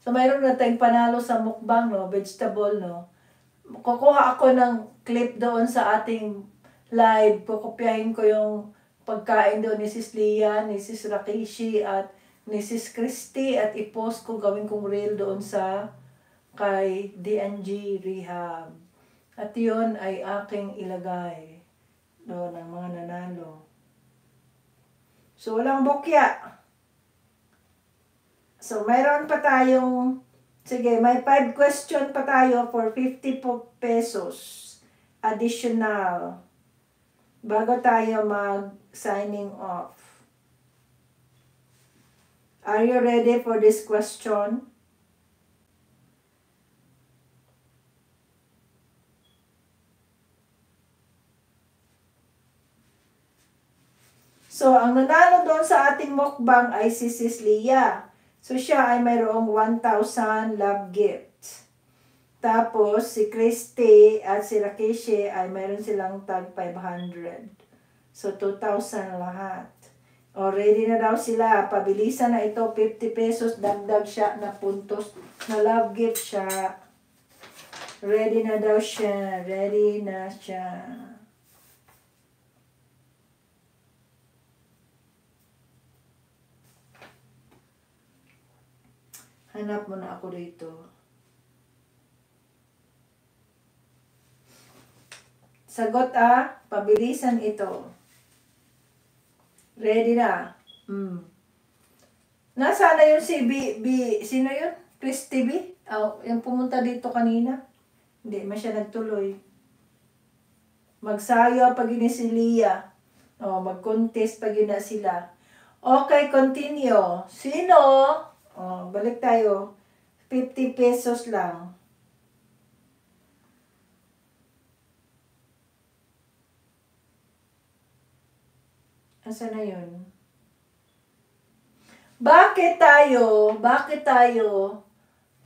So mayroon na tayong panalo sa mukbang, no? Vegetable, no? Kukuha ako ng clip doon sa ating live. Kukopyahin ko yung pagkain doon ni Sis Lia, ni Sis Rakishi, at ni Sis Christy, at i-post ko, gawin kong reel doon sa kay DNG Rehab. At yun ay aking ilagay doon ang mga nanalo. So, walang bukya. So, mayroon pa tayong, sige, may 5 question pa tayo for 50 pesos additional bago tayo mag-signing off. Are you ready for this question? So, ang nanalo doon sa ating mukbang ay si Sis Leah. So, siya ay mayroong 1,000 love gift. Tapos, si Christy at si Rakeshi ay mayroon silang tag 500. So, 2,000 lahat. O, ready na daw sila. Pabilisan na ito. 50 pesos. Dagdag siya na puntos. Na love gift siya. Ready na daw siya. Ready na siya. Hanap mo na ako dito. Sagot ah, pabilisan ito. Ready na. Hmm. Nasaan na yun si B, B, sino yun? Chris TV? Oh, yung pumunta dito kanina. Hindi, man siya nagtuloy. Magsayo pag ini si Lia. Oh, mag-contest pag na sila. Okay, continue. Sino? Oh, balik tayo. 50 pesos lang. Asa na yun? Bakit tayo, bakit tayo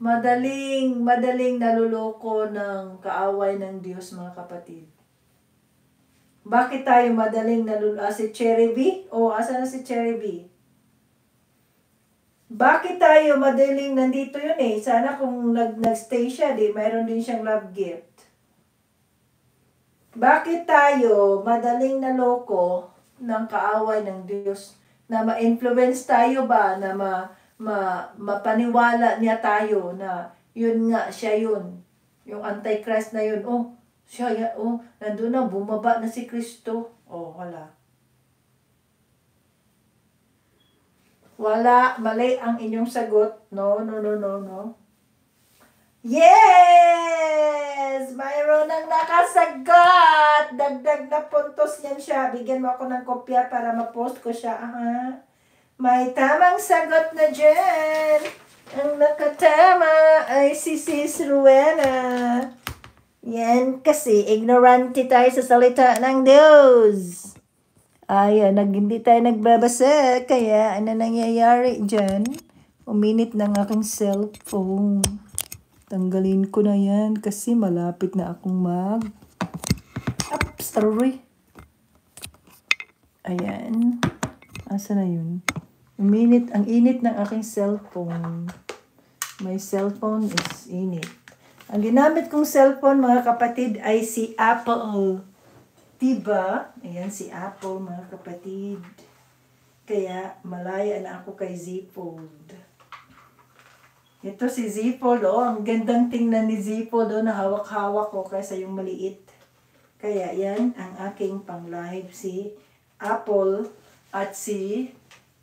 madaling, madaling naluloko ng kaaway ng Diyos, mga kapatid? Bakit tayo madaling naluloko? Ah, si Cherry B? O, asa na si Cherry B? Bakit tayo madaling nandito yun eh? Sana kung nag, nag-stay siya, di, mayroon din siyang love gift. Bakit tayo madaling naloko ng kaaway ng Diyos? na ma-influence tayo ba na ma, ma, mapaniwala niya tayo na yun nga siya yun yung antichrist na yun oh siya ya, oh nandun na bumaba na si Kristo oh wala wala mali ang inyong sagot no no no no no Yes! Mayroon nang nakasagot! Dagdag na puntos yan siya. Bigyan mo ako ng kopya para ma-post ko siya. Aha. May tamang sagot na dyan. Ang nakatama ay si Sis Rowena. Yan kasi ignorante tayo sa salita ng Diyos. Ay, nag, hindi tayo nagbabasa. Kaya ano nangyayari dyan? Uminit ng aking cellphone. Tanggalin ko na yan kasi malapit na akong mag... Ups, aroy. Ayan. Asa na yun? Uminit, ang init ng aking cellphone. My cellphone is init. Ang ginamit kong cellphone, mga kapatid, ay si Apple. Diba? Ayan si Apple, mga kapatid. Kaya, malaya na ako kay Z Fold. Ito si Zippo, oh. Ang gandang tingnan ni Zippo, do, na hawak-hawak ko kaysa yung maliit. Kaya yan ang aking pang-live si Apple at si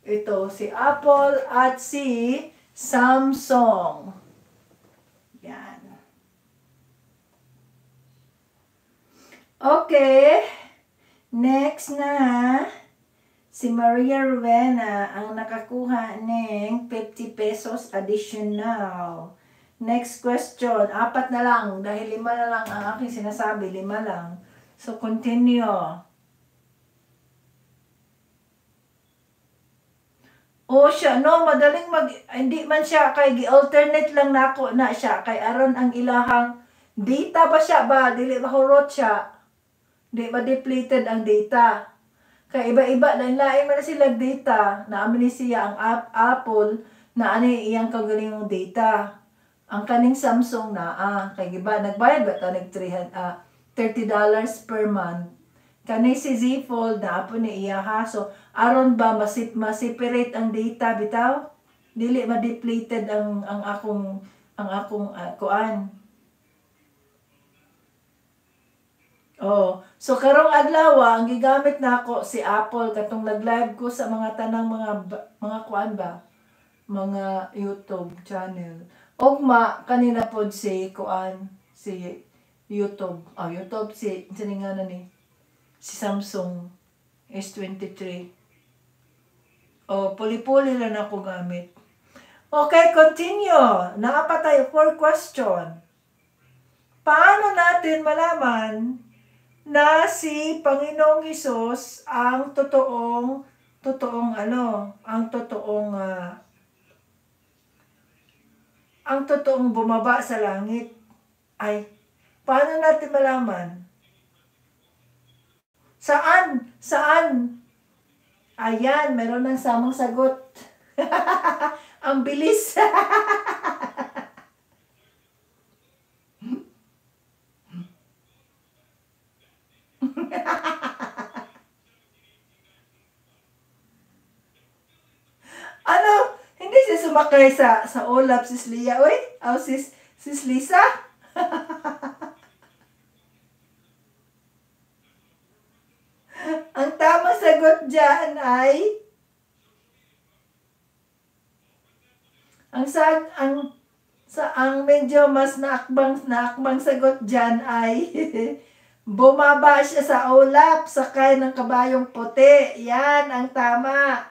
ito si Apple at si Samsung. Yan. Okay. Next na si Maria Rowena ang nakakuha ng 50 pesos additional. Next question. Apat na lang. Dahil lima na lang ang aking sinasabi. Lima lang. So, continue. O siya, no, madaling mag, hindi man siya kay alternate lang nako na siya kay aron ang ilahang data ba siya ba dili mahurot siya. Di ba depleted ang data. Kaya iba-iba, lain-lain man na sila data, na amin siya ang app, Apple, na ano iyang kagaling yung data. Ang kaning Samsung na, ah, kay iba, nagbayad ba ito, nag uh, $30 per month. Kani si Z Fold na apo ni iya ha. So, aron ba masip, ma-separate ang data bitaw? Dili ma-depleted ang ang akong ang akong uh, kuan Oh, so karong adlaw ang gigamit nako si Apple katong nag-live ko sa mga tanang mga mga kuan ba? Mga YouTube channel. Ogma kanina pod si kuan si YouTube. Oh, YouTube si sini nga na ni si Samsung S23. Oh, puli-puli lang ako gamit. Okay, continue. Naapa tayo for question. Paano natin malaman na si Panginoong Hesus ang totoong totoong ano, ang totoong uh, ang totoong bumaba sa langit ay paano natin malaman? Saan? Saan? Ayan, meron ng samang sagot. ang bilis. ano? Hindi siya sumakay sa sa Olap sis Lia, oy? Aw sis sis Lisa? Ang tamang sagot diyan ay ang sag ang sa ang medyo mas naakbang naakbang sagot diyan ay Bumaba siya sa ulap, sakay ng kabayong puti. Yan ang tama.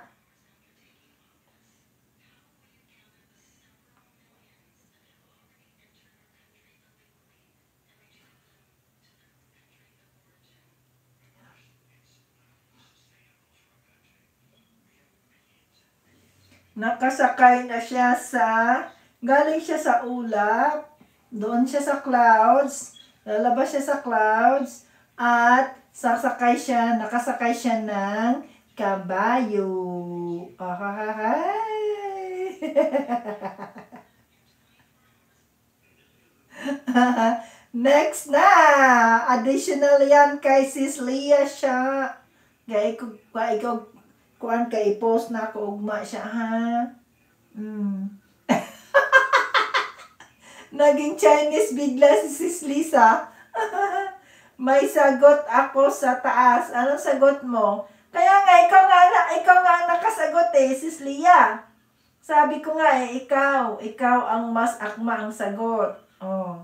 Nakasakay na siya sa, galing siya sa ulap, doon siya sa clouds, lalabas siya sa clouds, at sasakay siya, nakasakay siya ng kabayo. Ahahay! Next na! Additional yan kay Sis Leah siya. Kaya ikaw, ikaw, kuan kay post na ako ugma siya ha. Mm. Naging Chinese bigla si Sis Lisa. May sagot ako sa taas. Anong sagot mo? Kaya nga, ikaw nga, ikaw nga nakasagot eh, Sis Leah. Sabi ko nga eh, ikaw, ikaw ang mas akma ang sagot. Oh.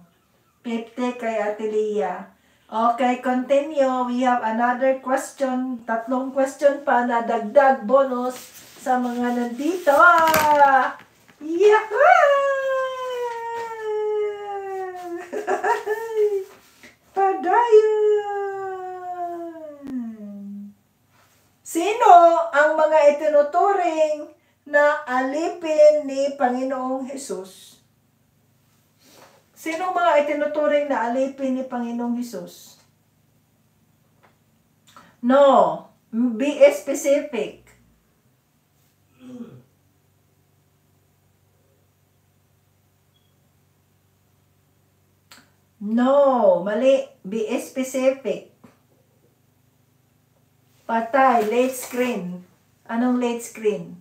50 kay Ate Leah. Okay, continue. We have another question. Tatlong question pa na dagdag bonus sa mga nandito. Yahoo! Padayon! Sino ang mga itinuturing na alipin ni Panginoong Hesus? Sino mga itinuturing na alipin ni Panginoong Hesus? No. Be specific. No. Mali. Be specific. Patay. Late screen. Anong late screen?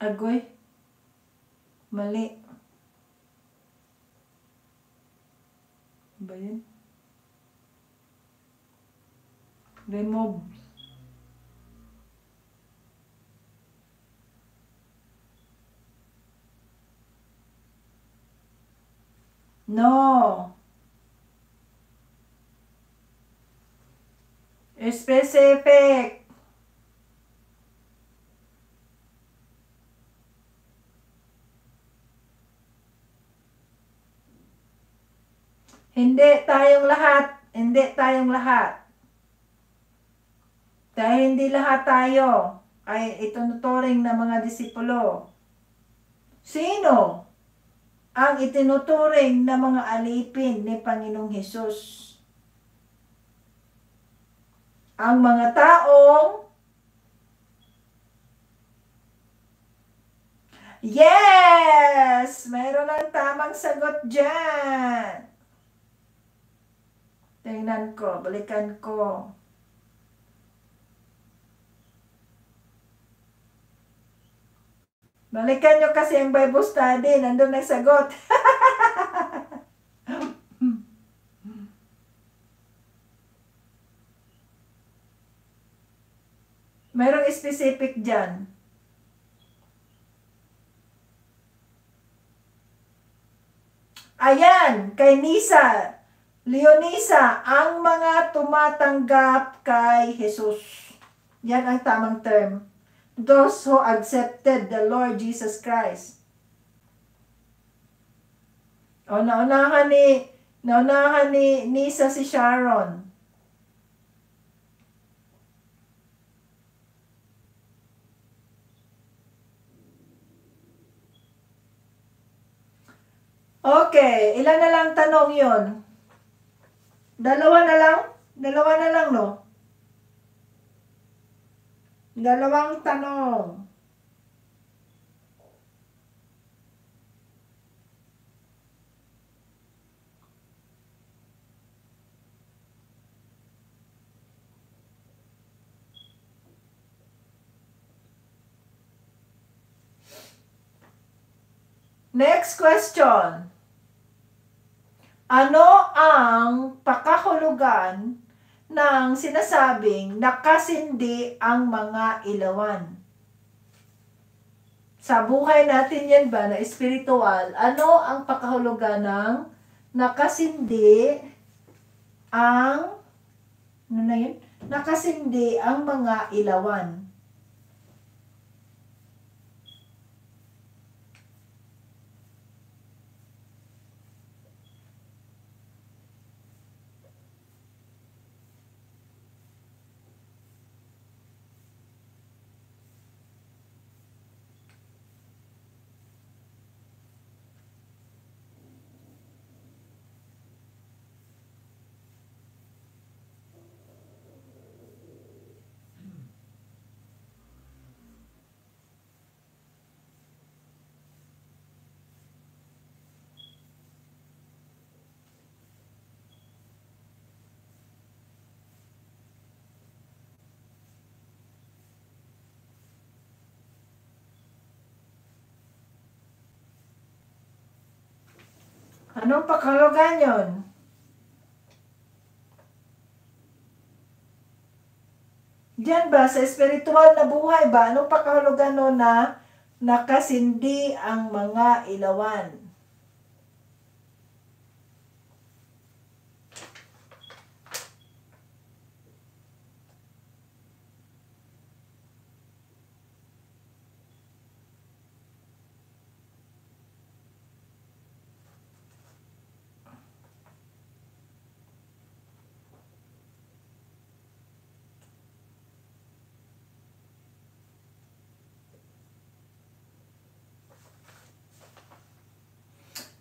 Agoy. Mali. Ba yun? Remove. No. Specific. Hindi tayong lahat. Hindi tayong lahat. Dahil hindi lahat tayo ay itinuturing na mga disipulo. Sino ang itinuturing na mga alipin ni Panginoong Hesus? Ang mga taong Yes! Mayroon ang tamang sagot dyan. Tingnan ko, balikan ko. Balikan nyo kasi ang Bible study. Nandun ang sagot. Merong specific dyan. Ayan, kay Nisa. Leonisa, ang mga tumatanggap kay Jesus. Yan ang tamang term. Those who accepted the Lord Jesus Christ. O, naunahan ni, naunahan ni Nisa si Sharon. Okay, ilan na lang tanong yon? Dalawa na lang? Dalawa na lang, no? Dalawang tanong. Next question. Ano ang pakahulugan ng sinasabing nakasindi ang mga ilawan? sa buhay natin yan ba na espiritual, ano ang pakahulugan ng nakasindi ang ano na yun? Nakasindi ang mga ilawan. Anong pakahulugan yon? Diyan ba, sa espiritual na buhay ba, anong pakahulugan nun na nakasindi ang mga ilawan?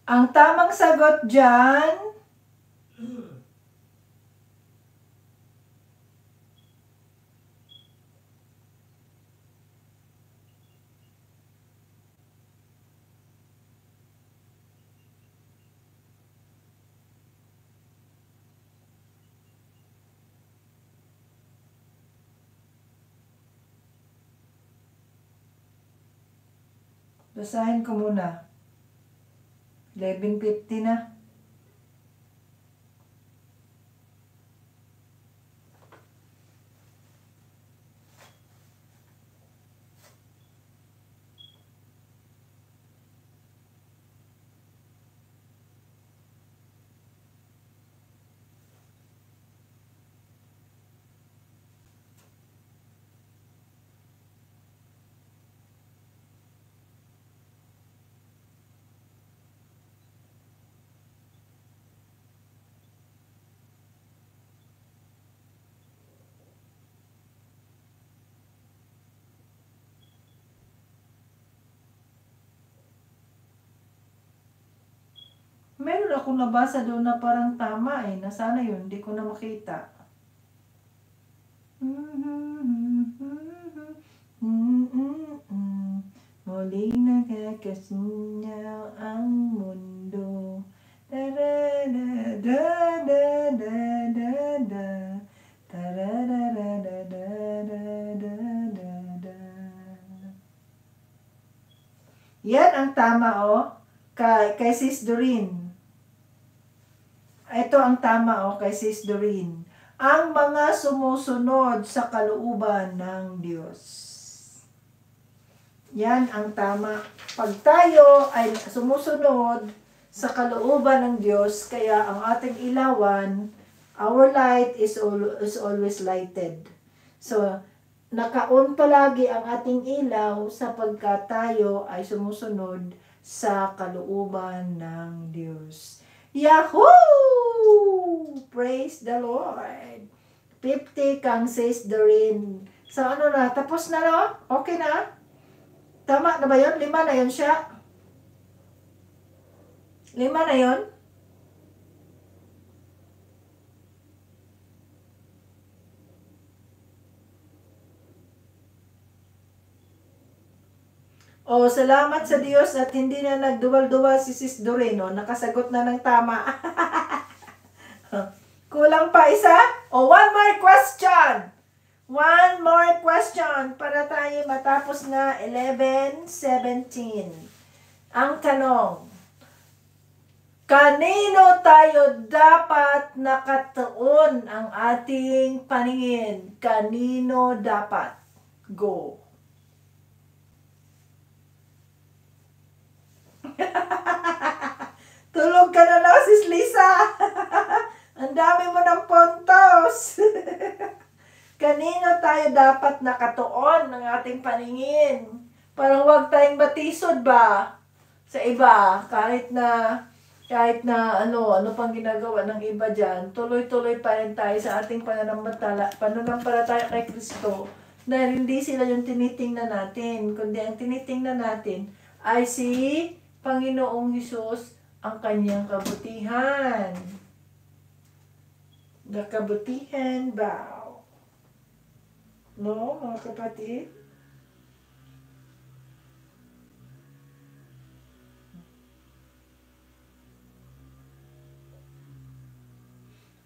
Ang tamang sagot dyan, basahin ko muna. 11.50 na. Meron ako nabasa doon na parang tama eh. Nasana yun? Hindi ko na makita. Muling nakakasunyaw ang mundo. Da da. Da da da da da da da da da da. Yan ang tama oh. Kay, kay Sis Doreen. Ito ang tama oh, kay Sis Doreen. Ang mga sumusunod sa kalooban ng Diyos. Yan ang tama. Pag tayo ay sumusunod sa kalooban ng Diyos, kaya ang ating ilawan, our light is, al- is always lighted. So, naka-on palagi ang ating ilaw sapagkat tayo ay sumusunod sa kalooban ng Diyos. Yahoo! Praise the Lord! 50 kang says Doreen. So ano na, tapos na no? Okay na? Tama na ba yun? Lima na yun siya? Lima na yun? Oh, salamat sa Diyos at hindi na nagduwal-duwal si Sis Doreno. Nakasagot na ng tama. Kulang pa isa? Oh, one more question! One more question para tayo matapos nga 11.17. Ang tanong, kanino tayo dapat nakatuon ang ating paningin? Kanino dapat? Go. Tulog ka na lang, sis Lisa. Ang dami mo ng pontos. Kanino tayo dapat nakatuon ng ating paningin? Parang huwag tayong batisod ba? Sa iba, kahit na kahit na ano, ano pang ginagawa ng iba dyan, tuloy-tuloy pa rin tayo sa ating pananampalataya, pananampalataya kay Kristo dahil hindi sila yung tinitingnan natin, kundi ang tinitingnan natin ay si Panginoong Hesus ang kanyang kabutihan. The kabutihan bow. No, mga kapatid?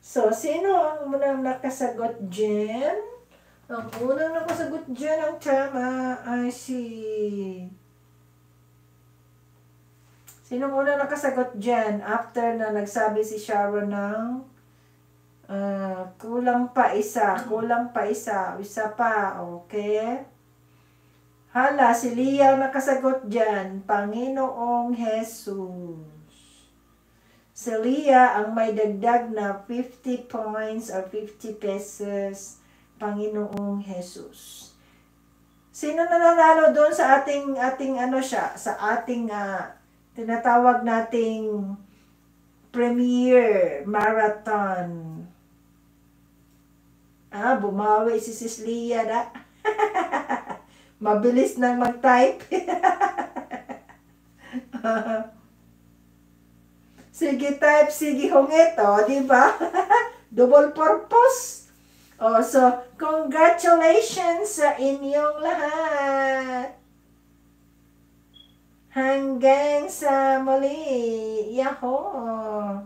So, sino ang munang nakasagot dyan? Ang unang nakasagot dyan ang tama ay si... Sino unang nakasagot dyan after na nagsabi si Sharon ng uh, kulang pa isa, kulang pa isa, isa pa, okay? Hala, si Lia nakasagot dyan, Panginoong Jesus. Si Lia ang may dagdag na 50 points or 50 pesos Panginoong Jesus. Sino nananalo doon sa ating ating ano siya, sa ating uh, tinatawag nating premier marathon. Ah, bumawi si Sislia na. Mabilis nang mag-type. sige type, sige hungit, oh, di ba? Double purpose. Oh, so, congratulations sa inyong lahat. Hanggang sa muli. Yahoo!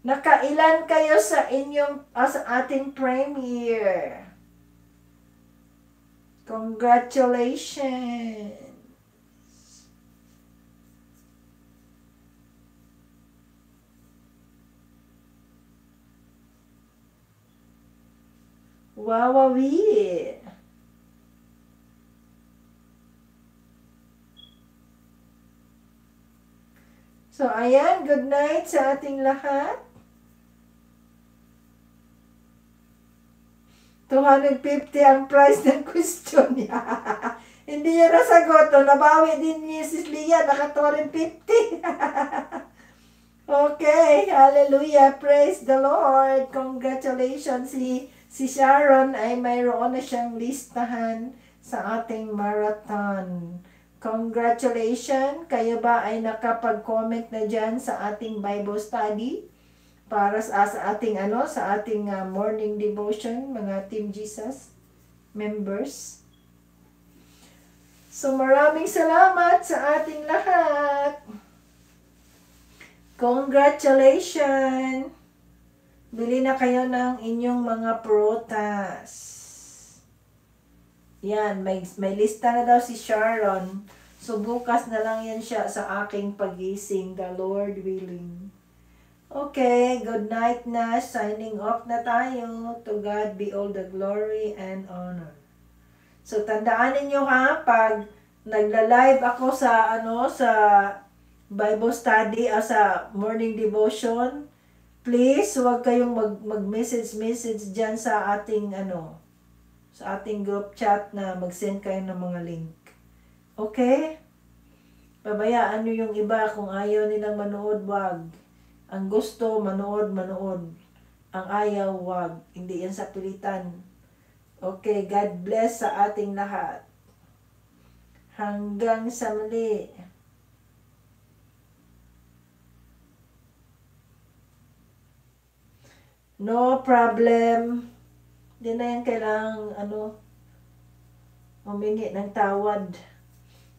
Nakailan kayo sa inyong, uh, ating premiere? Congratulations! Wawawi. So, ayan. Good night sa ating lahat. 250 ang price ng question niya. Hindi niya nasagot. Nabawi din ni Sis Lia. Naka 250. okay. Hallelujah. Praise the Lord. Congratulations. Si Si Sharon ay mayroon na siyang listahan sa ating marathon. Congratulations! Kayo ba ay nakapag-comment na dyan sa ating Bible study? Para sa, sa ating ano, sa ating uh, morning devotion, mga Team Jesus members. So maraming salamat sa ating lahat. Congratulations! Bili na kayo ng inyong mga prutas. Yan, may, may lista na daw si Sharon. So, bukas na lang yan siya sa aking pagising, the Lord willing. Okay, good night na. Signing off na tayo. To God be all the glory and honor. So, tandaan ninyo ha, pag nagla-live ako sa, ano, sa Bible study, ah, sa morning devotion, please huwag kayong mag mag-message message diyan sa ating ano sa ating group chat na mag-send kayo ng mga link. Okay? Pabayaan nyo yung iba kung ayaw nilang manood, wag. Ang gusto, manood, manood. Ang ayaw, wag. Hindi yan sa pilitan. Okay, God bless sa ating lahat. Hanggang sa muli. No problem. Hindi na yan kailangang, ano, humingi ng tawad.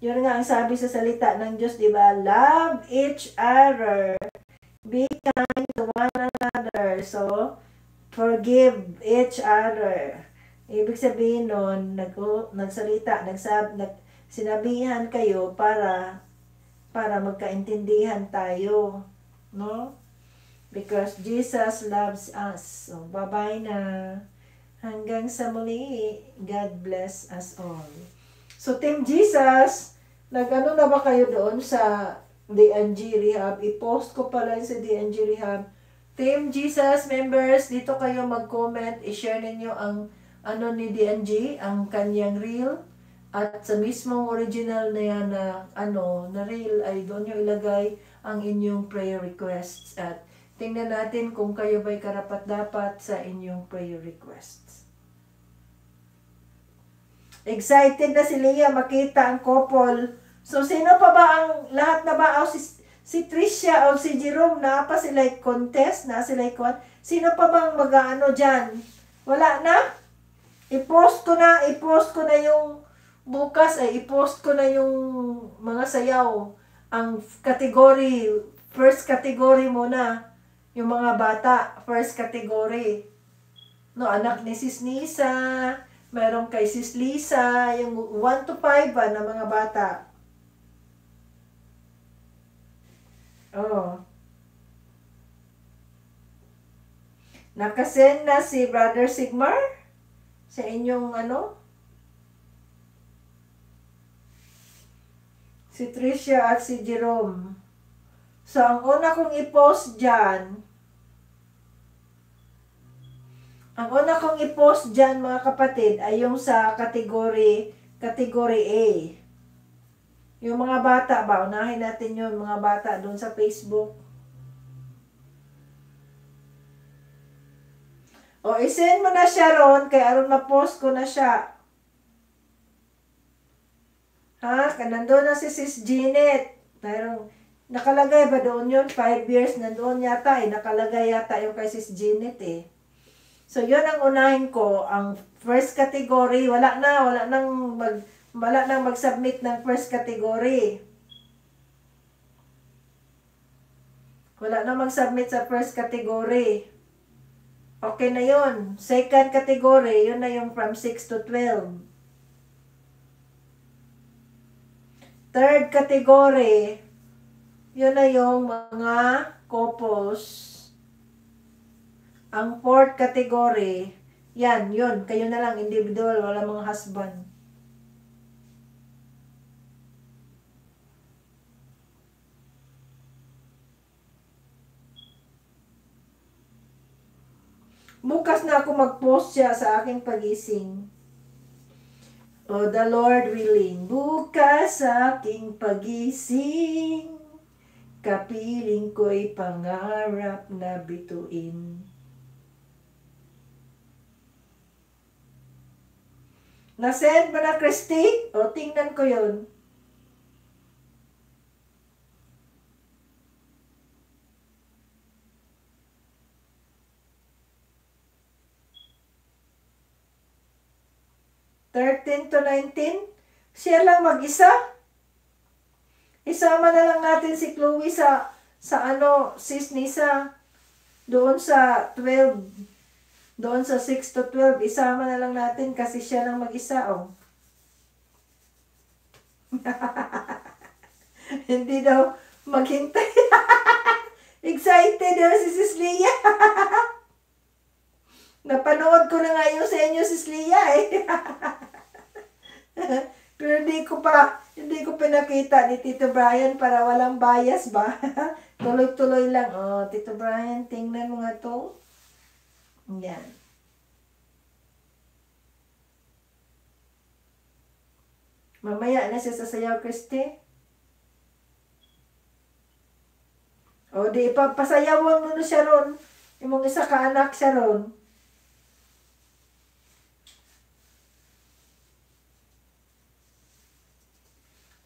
Yun nga ang sabi sa salita ng Diyos, di ba? Love each other. Be kind to one another. So, forgive each other. Ibig sabihin nun, nag, nagsalita, nagsab, nag, sinabihan kayo para para magkaintindihan tayo. No? Because Jesus loves us. So, bye-bye na. Hanggang sa muli, God bless us all. So, Team Jesus, nag-ano na ba kayo doon sa DNG Rehab? I-post ko pala sa DNG Rehab. Team Jesus members, dito kayo mag-comment. I-share ninyo ang ano ni DNG, ang kanyang reel. At sa mismong original na yan na ano, na reel ay doon nyo ilagay ang inyong prayer requests. At tingnan natin kung kayo ba'y karapat-dapat sa inyong prayer requests. Excited na si Leah makita ang couple. So, sino pa ba ang lahat na ba? O, si, si Tricia o si Jerome na pa sila contest na sila kwan. Sino pa bang mag-ano dyan? Wala na? I-post ko na, i-post ko na yung bukas ay i-post ko na yung mga sayaw. Ang category, first category muna. Yung mga bata, first category. No, anak ni Sis Nisa, Meron kay Sis Lisa, yung 1 to 5 ba na mga bata. Oh. Nakasend na si Brother Sigmar sa inyong ano? Si Tricia at si Jerome. So, ang una kong i-post dyan, Ang una kong i-post dyan mga kapatid ay yung sa category, category A. Yung mga bata ba, unahin natin yun, mga bata doon sa Facebook. O, isend mo na siya ron, kaya aron ma-post ko na siya. Ha? Nandun na si Sis Jeanette. Pero, nakalagay ba doon yun? 5 years nandoon yata eh. Nakalagay yata yung kay Sis Jeanette eh. So, yun ang unahin ko. Ang first category, wala na, wala nang mag, wala nang mag-submit ng first category. Wala na mag-submit sa first category. Okay na yun. Second category, yun na yung from 6 to 12. Third category, yun na yung mga couples ang fourth category, yan, yun, kayo na lang, individual, wala mga husband. Bukas na ako mag-post siya sa aking pagising. Oh, the Lord willing, bukas sa aking pagising, kapiling ko'y pangarap na bituin. Na-send mo na, Christy? O, tingnan ko yun. Thirteen to nineteen? Siya lang mag-isa? Isama na lang natin si Chloe sa sa ano, sis Nisa doon sa 12 doon sa 6 to 12, isama na lang natin kasi siya lang mag-isa, oh. Hindi daw maghintay. Excited daw si Sis Lia. Napanood ko na nga yung sa inyo, Sis Lia, eh. Pero hindi ko pa, hindi ko pinakita ni Tito Brian para walang bias ba? Tuloy-tuloy lang. Oh, Tito Brian, tingnan mo nga to. Yan. Mamaya na siya sasayaw, Christy. O di, papasayawan mo na siya ron. Mga isa ka anak siya ron.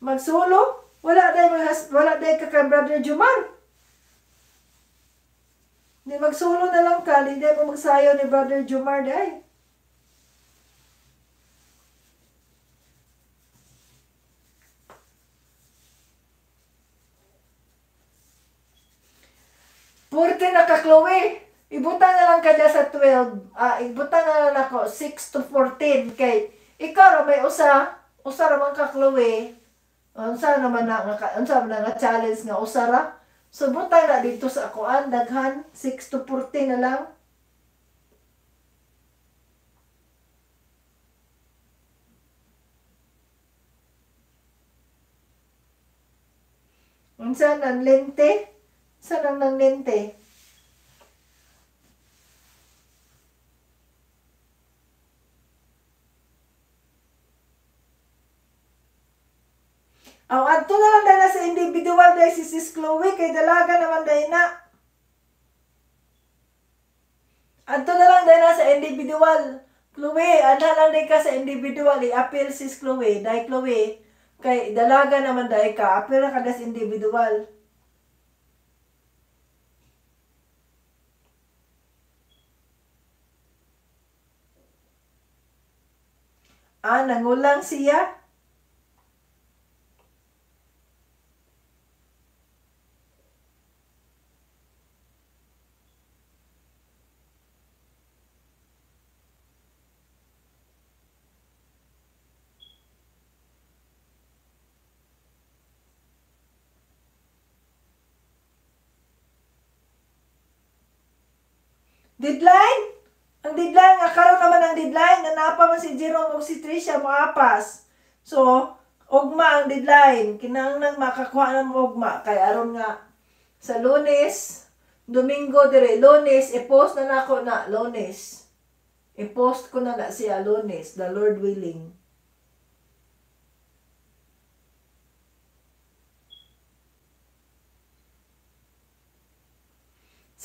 Magsolo? Wala dahil wala dahil ka kay Brother Jumar. Di magsolo na lang ka, hindi mo magsayo ni Brother Jumar dahil. Purte na ka, Chloe. Ibuta na lang ka sa 12. Ah, ibuta na lang ako 6 to 14 kay ikaw may usa, usa ra man ka, Chloe. Unsa naman na unsa man nga challenge nga usa ra? So, butang na dito sa akoan, daghan, 6 to 40 na lang. Unsa nang lente? Saan ang nang lente? Aw adto na lang dahil sa individual dahil si Sis Chloe kay dalaga naman dahil na. Adto na lang dahil sa individual. Chloe, ana lang din ka sa individual i-appeal sis Chloe. Dahil Chloe, kay dalaga naman dahil ka, appeal na ka sa individual. Ah, nangulang siya? Deadline? Ang deadline, nga karon naman ang deadline, na napa man si Jerome o si Tricia moapas. So, ugma ang deadline. Kinahanglan makakuha ng ugma. Kay aron nga sa lunes, Domingo dire, lunes, i-post na nako na, lunes. I-post ko na na siya lunes, the Lord willing.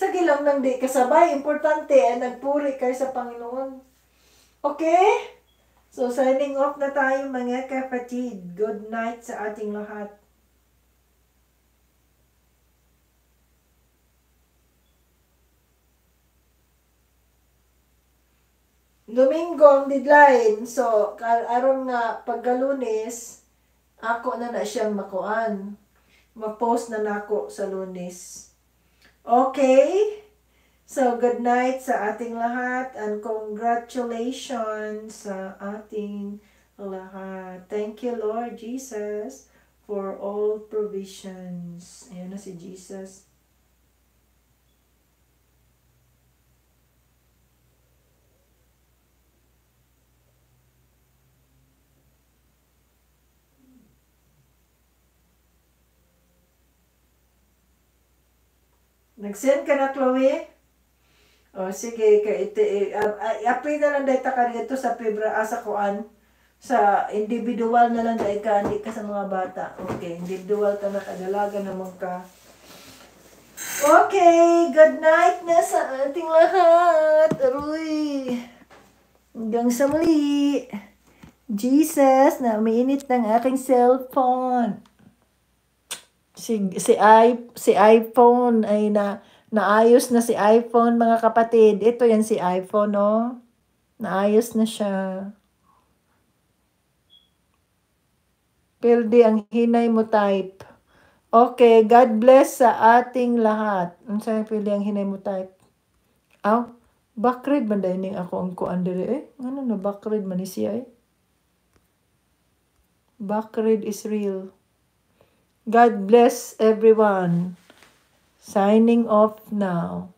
Sa gilang nang di kasabay, importante ay nagpuri kayo sa Panginoon. Okay? So, signing off na tayo mga kapatid. Good night sa ating lahat. Domingo ang deadline. So, aron nga pagkalunes, ako na na siyang makuan. Ma-post na nako sa lunes. Okay? So, good night sa ating lahat and congratulations sa ating lahat. Thank you, Lord Jesus, for all provisions. Ayan na si Jesus. Nag-send ka na, Chloe? O, sige, ka iti, uh, apply na lang dahil ka dito sa fibra, asa kuan, sa individual na lang dahil ka, hindi ka sa mga bata. Okay, individual ka na, kadalaga naman ka. Okay, good night na sa ating lahat. Aroy. Hanggang sa muli. Jesus, na umiinit ng aking cellphone si si i si iPhone ay na naayos na si iPhone mga kapatid. Ito yan si iPhone oh. Naayos na siya. Pildi ang hinay mo type. Okay, God bless sa ating lahat. Ang sa'yo pildi ang hinay mo type. Aw, backread man dahil ako ang kuan dire eh. Ano na backread man ni siya eh. Backread is real. God bless everyone. Signing off now.